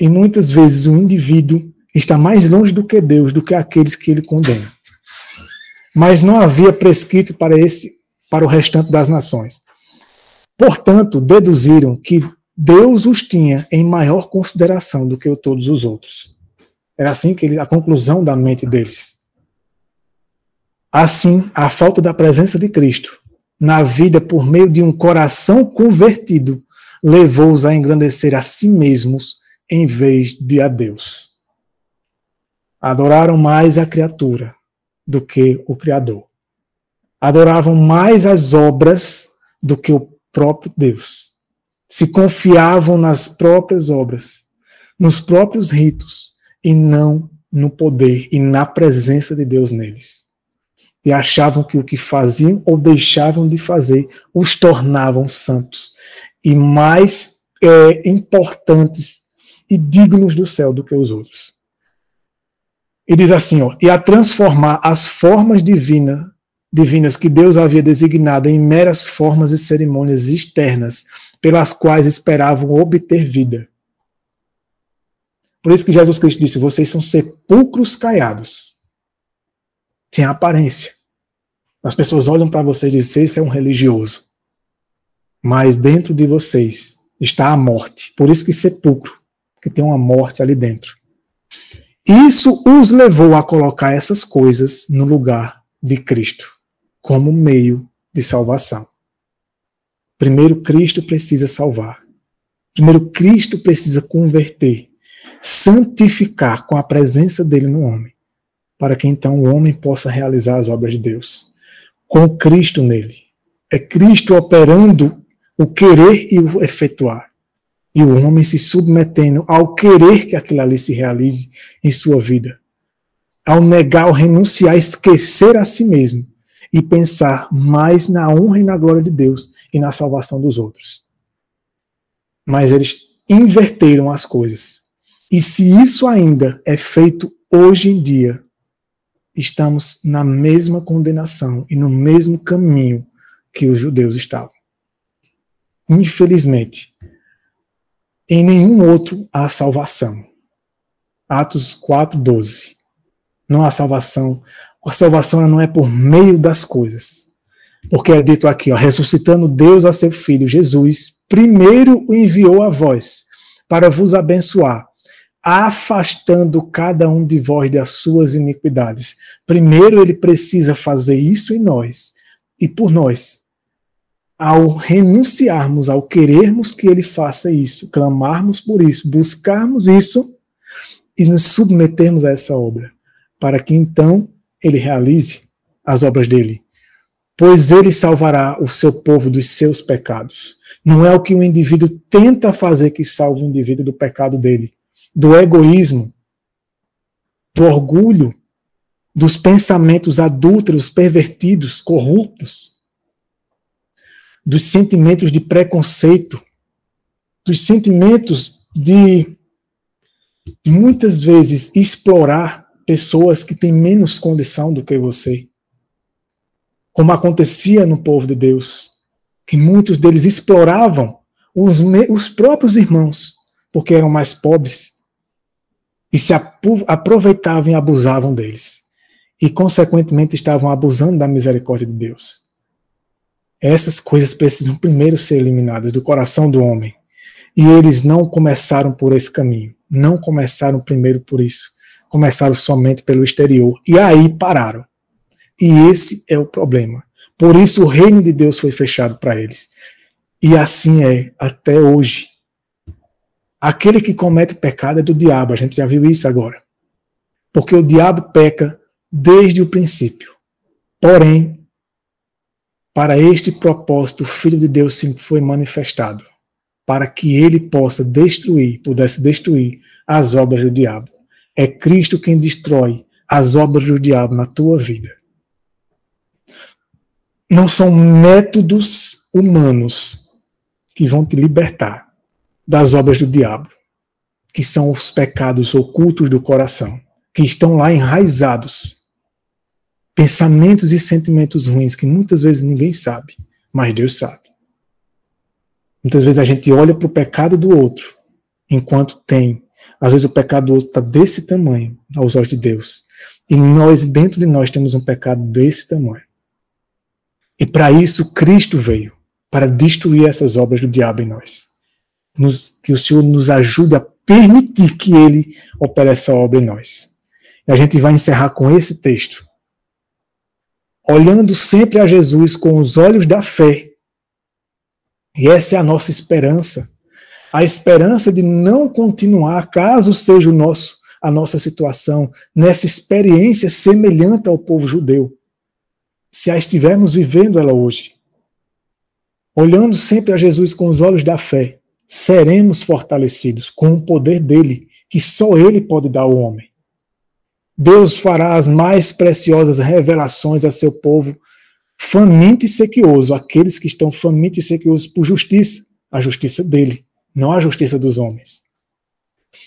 E muitas vezes o indivíduo está mais longe do que Deus, do que aqueles que ele condena mas não havia prescrito para esse para o restante das nações. Portanto, deduziram que Deus os tinha em maior consideração do que todos os outros. Era assim que ele, a conclusão da mente deles. Assim, a falta da presença de Cristo na vida por meio de um coração convertido levou-os a engrandecer a si mesmos em vez de a Deus. Adoraram mais a criatura do que o Criador. Adoravam mais as obras do que o próprio Deus. Se confiavam nas próprias obras, nos próprios ritos, e não no poder e na presença de Deus neles. E achavam que o que faziam ou deixavam de fazer os tornavam santos e mais é, importantes e dignos do céu do que os outros. E diz assim, ó, e a transformar as formas divina, divinas que Deus havia designado em meras formas e cerimônias externas, pelas quais esperavam obter vida. Por isso que Jesus Cristo disse: vocês são sepulcros caiados. Tem aparência. As pessoas olham para vocês e dizem: esse é um religioso. Mas dentro de vocês está a morte. Por isso que sepulcro, que tem uma morte ali dentro. Isso os levou a colocar essas coisas no lugar de Cristo, como meio de salvação. Primeiro, Cristo precisa salvar. Primeiro, Cristo precisa converter, santificar com a presença dele no homem, para que então o homem possa realizar as obras de Deus. Com Cristo nele. É Cristo operando o querer e o efetuar e o homem se submetendo ao querer que aquilo ali se realize em sua vida. Ao negar, ao renunciar, esquecer a si mesmo e pensar mais na honra e na glória de Deus e na salvação dos outros. Mas eles inverteram as coisas. E se isso ainda é feito hoje em dia, estamos na mesma condenação e no mesmo caminho que os judeus estavam. Infelizmente, em nenhum outro há salvação. Atos 4, 12. Não há salvação. A salvação não é por meio das coisas. Porque é dito aqui, ó, ressuscitando Deus a seu Filho, Jesus, primeiro o enviou a vós, para vos abençoar, afastando cada um de vós das suas iniquidades. Primeiro ele precisa fazer isso em nós, e por nós, ao renunciarmos, ao querermos que ele faça isso, clamarmos por isso, buscarmos isso e nos submetermos a essa obra, para que então ele realize as obras dele. pois ele salvará o seu povo dos seus pecados. Não é o que o indivíduo tenta fazer que salva o indivíduo do pecado dele, do egoísmo, do orgulho, dos pensamentos adúlteros, pervertidos, corruptos, dos sentimentos de preconceito, dos sentimentos de muitas vezes explorar pessoas que têm menos condição do que você. Como acontecia no povo de Deus, que muitos deles exploravam os, os próprios irmãos, porque eram mais pobres, e se aproveitavam e abusavam deles. E, consequentemente, estavam abusando da misericórdia de Deus. Essas coisas precisam primeiro ser eliminadas do coração do homem. E eles não começaram por esse caminho. Não começaram primeiro por isso. Começaram somente pelo exterior. E aí pararam. E esse é o problema. Por isso o reino de Deus foi fechado para eles. E assim é até hoje. Aquele que comete pecado é do diabo, a gente já viu isso agora. Porque o diabo peca desde o princípio. Porém, para este propósito, o Filho de Deus se foi manifestado, para que ele possa destruir, pudesse destruir as obras do diabo. É Cristo quem destrói as obras do diabo na tua vida. Não são métodos humanos que vão te libertar das obras do diabo, que são os pecados ocultos do coração, que estão lá enraizados. Pensamentos e sentimentos ruins que muitas vezes ninguém sabe, mas Deus sabe. Muitas vezes a gente olha para o pecado do outro, enquanto tem. Às vezes o pecado do outro está desse tamanho aos olhos de Deus. E nós, dentro de nós, temos um pecado desse tamanho. E para isso Cristo veio para destruir essas obras do diabo em nós nos, que o Senhor nos ajude a permitir que Ele opere essa obra em nós. E a gente vai encerrar com esse texto. Olhando sempre a Jesus com os olhos da fé. E essa é a nossa esperança. A esperança de não continuar, caso seja o nosso, a nossa situação, nessa experiência semelhante ao povo judeu. Se a estivermos vivendo ela hoje. Olhando sempre a Jesus com os olhos da fé seremos fortalecidos com o poder dele, que só ele pode dar ao homem. Deus fará as mais preciosas revelações a seu povo faminto e sequioso, aqueles que estão famintos e sequiosos por justiça, a justiça dele, não a justiça dos homens.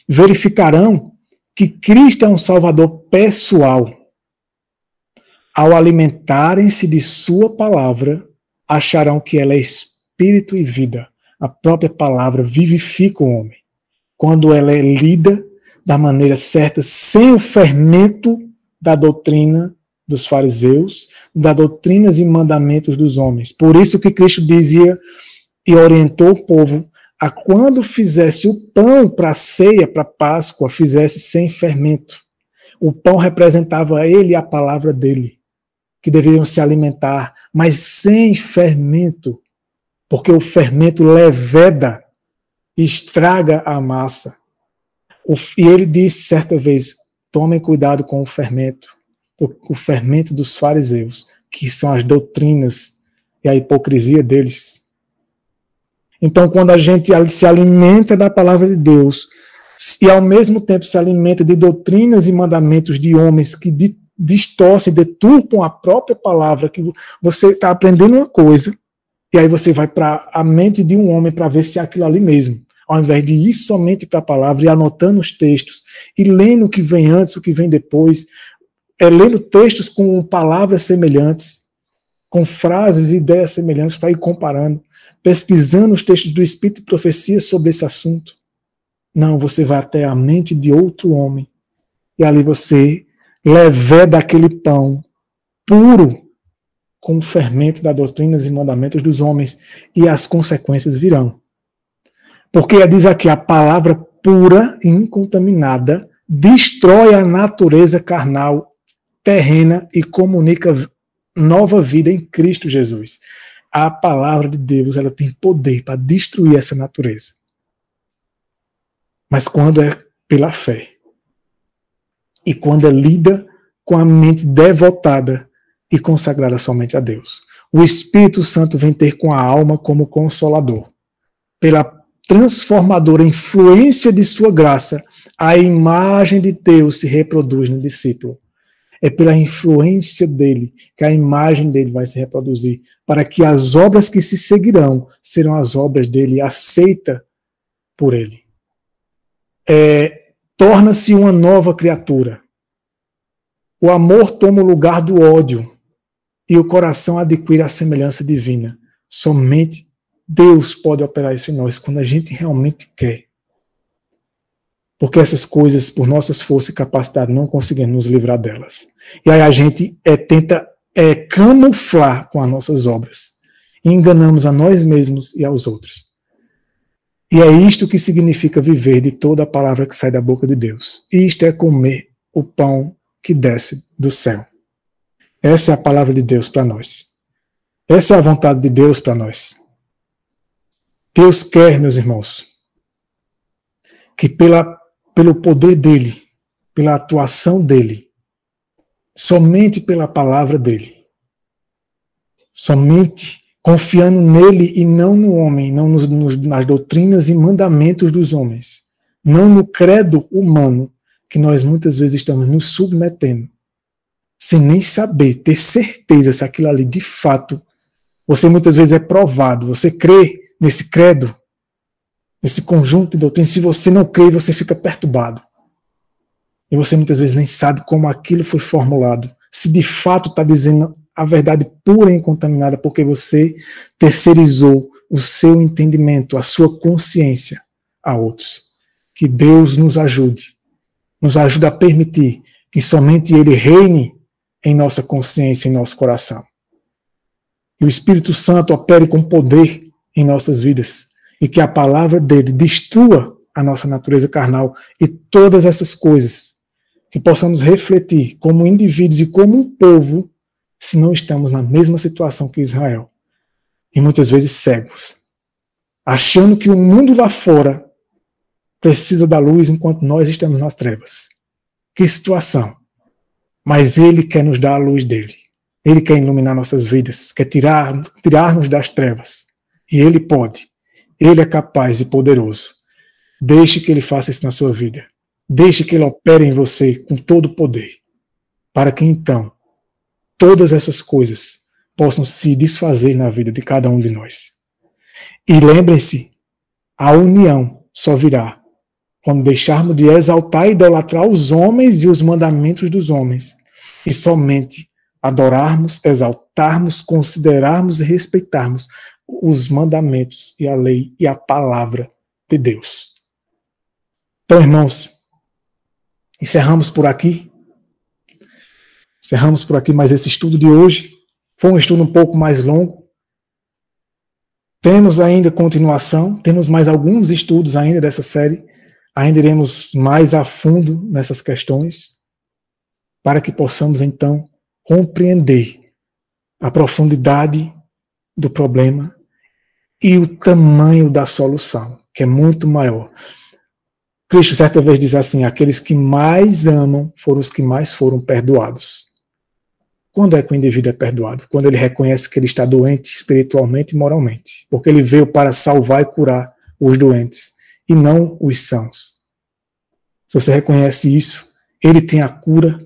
Verificarão que Cristo é um Salvador pessoal. Ao alimentarem-se de Sua palavra, acharão que ela é espírito e vida a própria palavra vivifica o homem. Quando ela é lida da maneira certa, sem o fermento da doutrina dos fariseus, da doutrinas e mandamentos dos homens. Por isso que Cristo dizia e orientou o povo a quando fizesse o pão para a ceia, para a Páscoa, fizesse sem fermento. O pão representava ele e a palavra dele, que deveriam se alimentar, mas sem fermento, porque o fermento leveda, estraga a massa. e ele disse certa vez: tomem cuidado com o fermento, o fermento dos fariseus, que são as doutrinas e a hipocrisia deles. Então, quando a gente se alimenta da palavra de Deus e ao mesmo tempo se alimenta de doutrinas e mandamentos de homens que distorcem, deturpam a própria palavra, que você está aprendendo uma coisa e aí você vai para a mente de um homem para ver se é aquilo ali mesmo. Ao invés de ir somente para a palavra e anotando os textos e lendo o que vem antes, o que vem depois, é lendo textos com palavras semelhantes, com frases e ideias semelhantes para ir comparando, pesquisando os textos do Espírito e profecia sobre esse assunto. Não, você vai até a mente de outro homem e ali você leva daquele pão puro com o fermento das doutrinas e mandamentos dos homens, e as consequências virão. Porque diz aqui a palavra pura e incontaminada destrói a natureza carnal terrena e comunica nova vida em Cristo Jesus. A palavra de Deus, ela tem poder para destruir essa natureza. Mas quando é pela fé e quando é lida com a mente devotada e consagrada somente a Deus. O Espírito Santo vem ter com a alma como consolador. Pela transformadora influência de sua graça, a imagem de Deus se reproduz no discípulo. É pela influência dele que a imagem dele vai se reproduzir, para que as obras que se seguirão serão as obras dele aceitas por ele. É, Torna-se uma nova criatura. O amor toma o lugar do ódio e o coração adquire a semelhança divina. Somente Deus pode operar isso em nós quando a gente realmente quer. Porque essas coisas, por nossas forças e capacidade, não conseguimos nos livrar delas. E aí a gente é, tenta é, camuflar com as nossas obras. E enganamos a nós mesmos e aos outros. E é isto que significa viver de toda a palavra que sai da boca de Deus. Isto é comer o pão que desce do céu. Essa é a palavra de Deus para nós. Essa é a vontade de Deus para nós. Deus quer, meus irmãos, que pela pelo poder dele, pela atuação dele, somente pela palavra dele, somente confiando nele e não no homem, não nos, nos, nas doutrinas e mandamentos dos homens, não no credo humano que nós muitas vezes estamos nos submetendo, sem nem saber, ter certeza se aquilo ali de fato, você muitas vezes é provado, você crê nesse credo, nesse conjunto de doutrinas. Se você não crê, você fica perturbado. E você muitas vezes nem sabe como aquilo foi formulado. Se de fato está dizendo a verdade pura e incontaminada, porque você terceirizou o seu entendimento, a sua consciência a outros. Que Deus nos ajude, nos ajude a permitir que somente Ele reine em nossa consciência, em nosso coração. E o Espírito Santo opere com poder em nossas vidas e que a palavra dele destrua a nossa natureza carnal e todas essas coisas, que possamos refletir como indivíduos e como um povo, se não estamos na mesma situação que Israel. E muitas vezes cegos, achando que o mundo lá fora precisa da luz enquanto nós estamos nas trevas. Que situação! Mas Ele quer nos dar a luz dele. Ele quer iluminar nossas vidas, quer tirar, tirar-nos das trevas. E Ele pode. Ele é capaz e poderoso. Deixe que ele faça isso na sua vida. Deixe que ele opere em você com todo o poder. Para que então todas essas coisas possam se desfazer na vida de cada um de nós. E lembrem-se, a união só virá quando deixarmos de exaltar e idolatrar os homens e os mandamentos dos homens, e somente adorarmos, exaltarmos, considerarmos e respeitarmos os mandamentos e a lei e a palavra de Deus. Então, irmãos, encerramos por aqui. Encerramos por aqui mais esse estudo de hoje. Foi um estudo um pouco mais longo. Temos ainda continuação, temos mais alguns estudos ainda dessa série. Ainda iremos mais a fundo nessas questões, para que possamos então compreender a profundidade do problema e o tamanho da solução, que é muito maior. Cristo certa vez diz assim: aqueles que mais amam foram os que mais foram perdoados. Quando é que o indivíduo é perdoado? Quando ele reconhece que ele está doente espiritualmente e moralmente. Porque ele veio para salvar e curar os doentes e não os sãos. Se você reconhece isso, ele tem a cura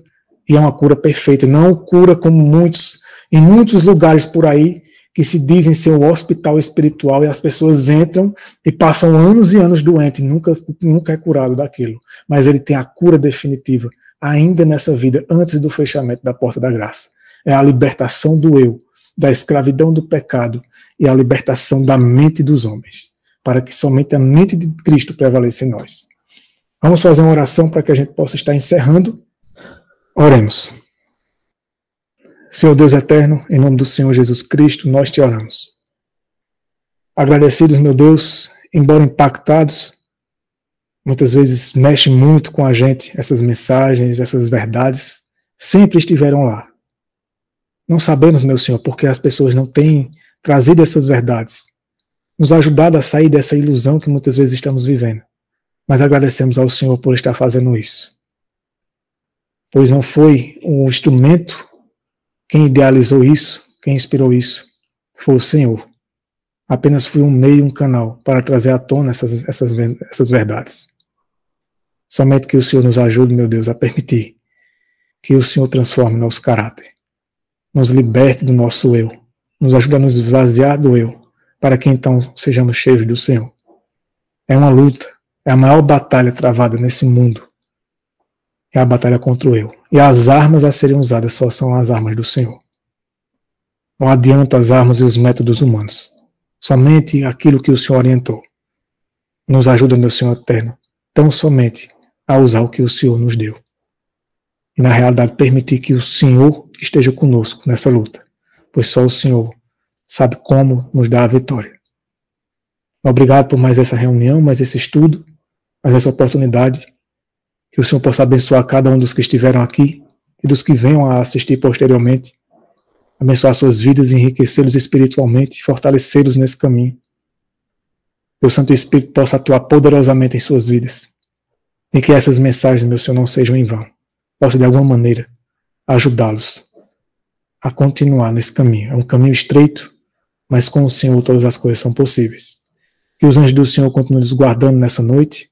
e é uma cura perfeita. Não cura como muitos, em muitos lugares por aí, que se dizem ser o hospital espiritual e as pessoas entram e passam anos e anos doentes, nunca, nunca é curado daquilo. Mas ele tem a cura definitiva ainda nessa vida, antes do fechamento da porta da graça. É a libertação do eu, da escravidão do pecado e a libertação da mente dos homens, para que somente a mente de Cristo prevaleça em nós. Vamos fazer uma oração para que a gente possa estar encerrando. Oremos. Senhor Deus eterno, em nome do Senhor Jesus Cristo, nós te oramos. Agradecidos, meu Deus, embora impactados, muitas vezes mexe muito com a gente essas mensagens, essas verdades, sempre estiveram lá. Não sabemos, meu Senhor, porque as pessoas não têm trazido essas verdades, nos ajudado a sair dessa ilusão que muitas vezes estamos vivendo. Mas agradecemos ao Senhor por estar fazendo isso. Pois não foi um instrumento quem idealizou isso, quem inspirou isso, foi o Senhor. Apenas fui um meio, um canal para trazer à tona essas, essas, essas verdades. Somente que o Senhor nos ajude, meu Deus, a permitir que o Senhor transforme nosso caráter, nos liberte do nosso eu, nos ajude a nos esvaziar do eu, para que então sejamos cheios do Senhor. É uma luta, é a maior batalha travada nesse mundo. É a batalha contra o eu. E as armas a serem usadas só são as armas do Senhor. Não adianta as armas e os métodos humanos. Somente aquilo que o Senhor orientou. Nos ajuda, meu Senhor eterno, tão somente a usar o que o Senhor nos deu. E na realidade permitir que o Senhor esteja conosco nessa luta, pois só o Senhor sabe como nos dar a vitória. Obrigado por mais essa reunião, mais esse estudo, mais essa oportunidade. Que o Senhor possa abençoar cada um dos que estiveram aqui e dos que venham a assistir posteriormente. Abençoar suas vidas, enriquecê-los espiritualmente fortalecê-los nesse caminho. Que o Santo Espírito possa atuar poderosamente em suas vidas. E que essas mensagens, meu Senhor, não sejam em vão. Possa, de alguma maneira, ajudá-los a continuar nesse caminho. É um caminho estreito, mas com o Senhor todas as coisas são possíveis. Que os anjos do Senhor continuem nos guardando nessa noite.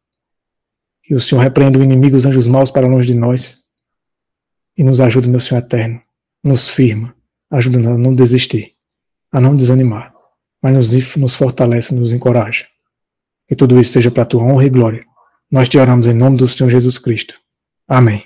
Que o Senhor repreenda o inimigo, os anjos maus para longe de nós. E nos ajude, meu Senhor eterno. Nos firma, ajuda a não desistir, a não desanimar, mas nos, nos fortalece, nos encoraja. Que tudo isso seja para a tua honra e glória. Nós te oramos em nome do Senhor Jesus Cristo. Amém.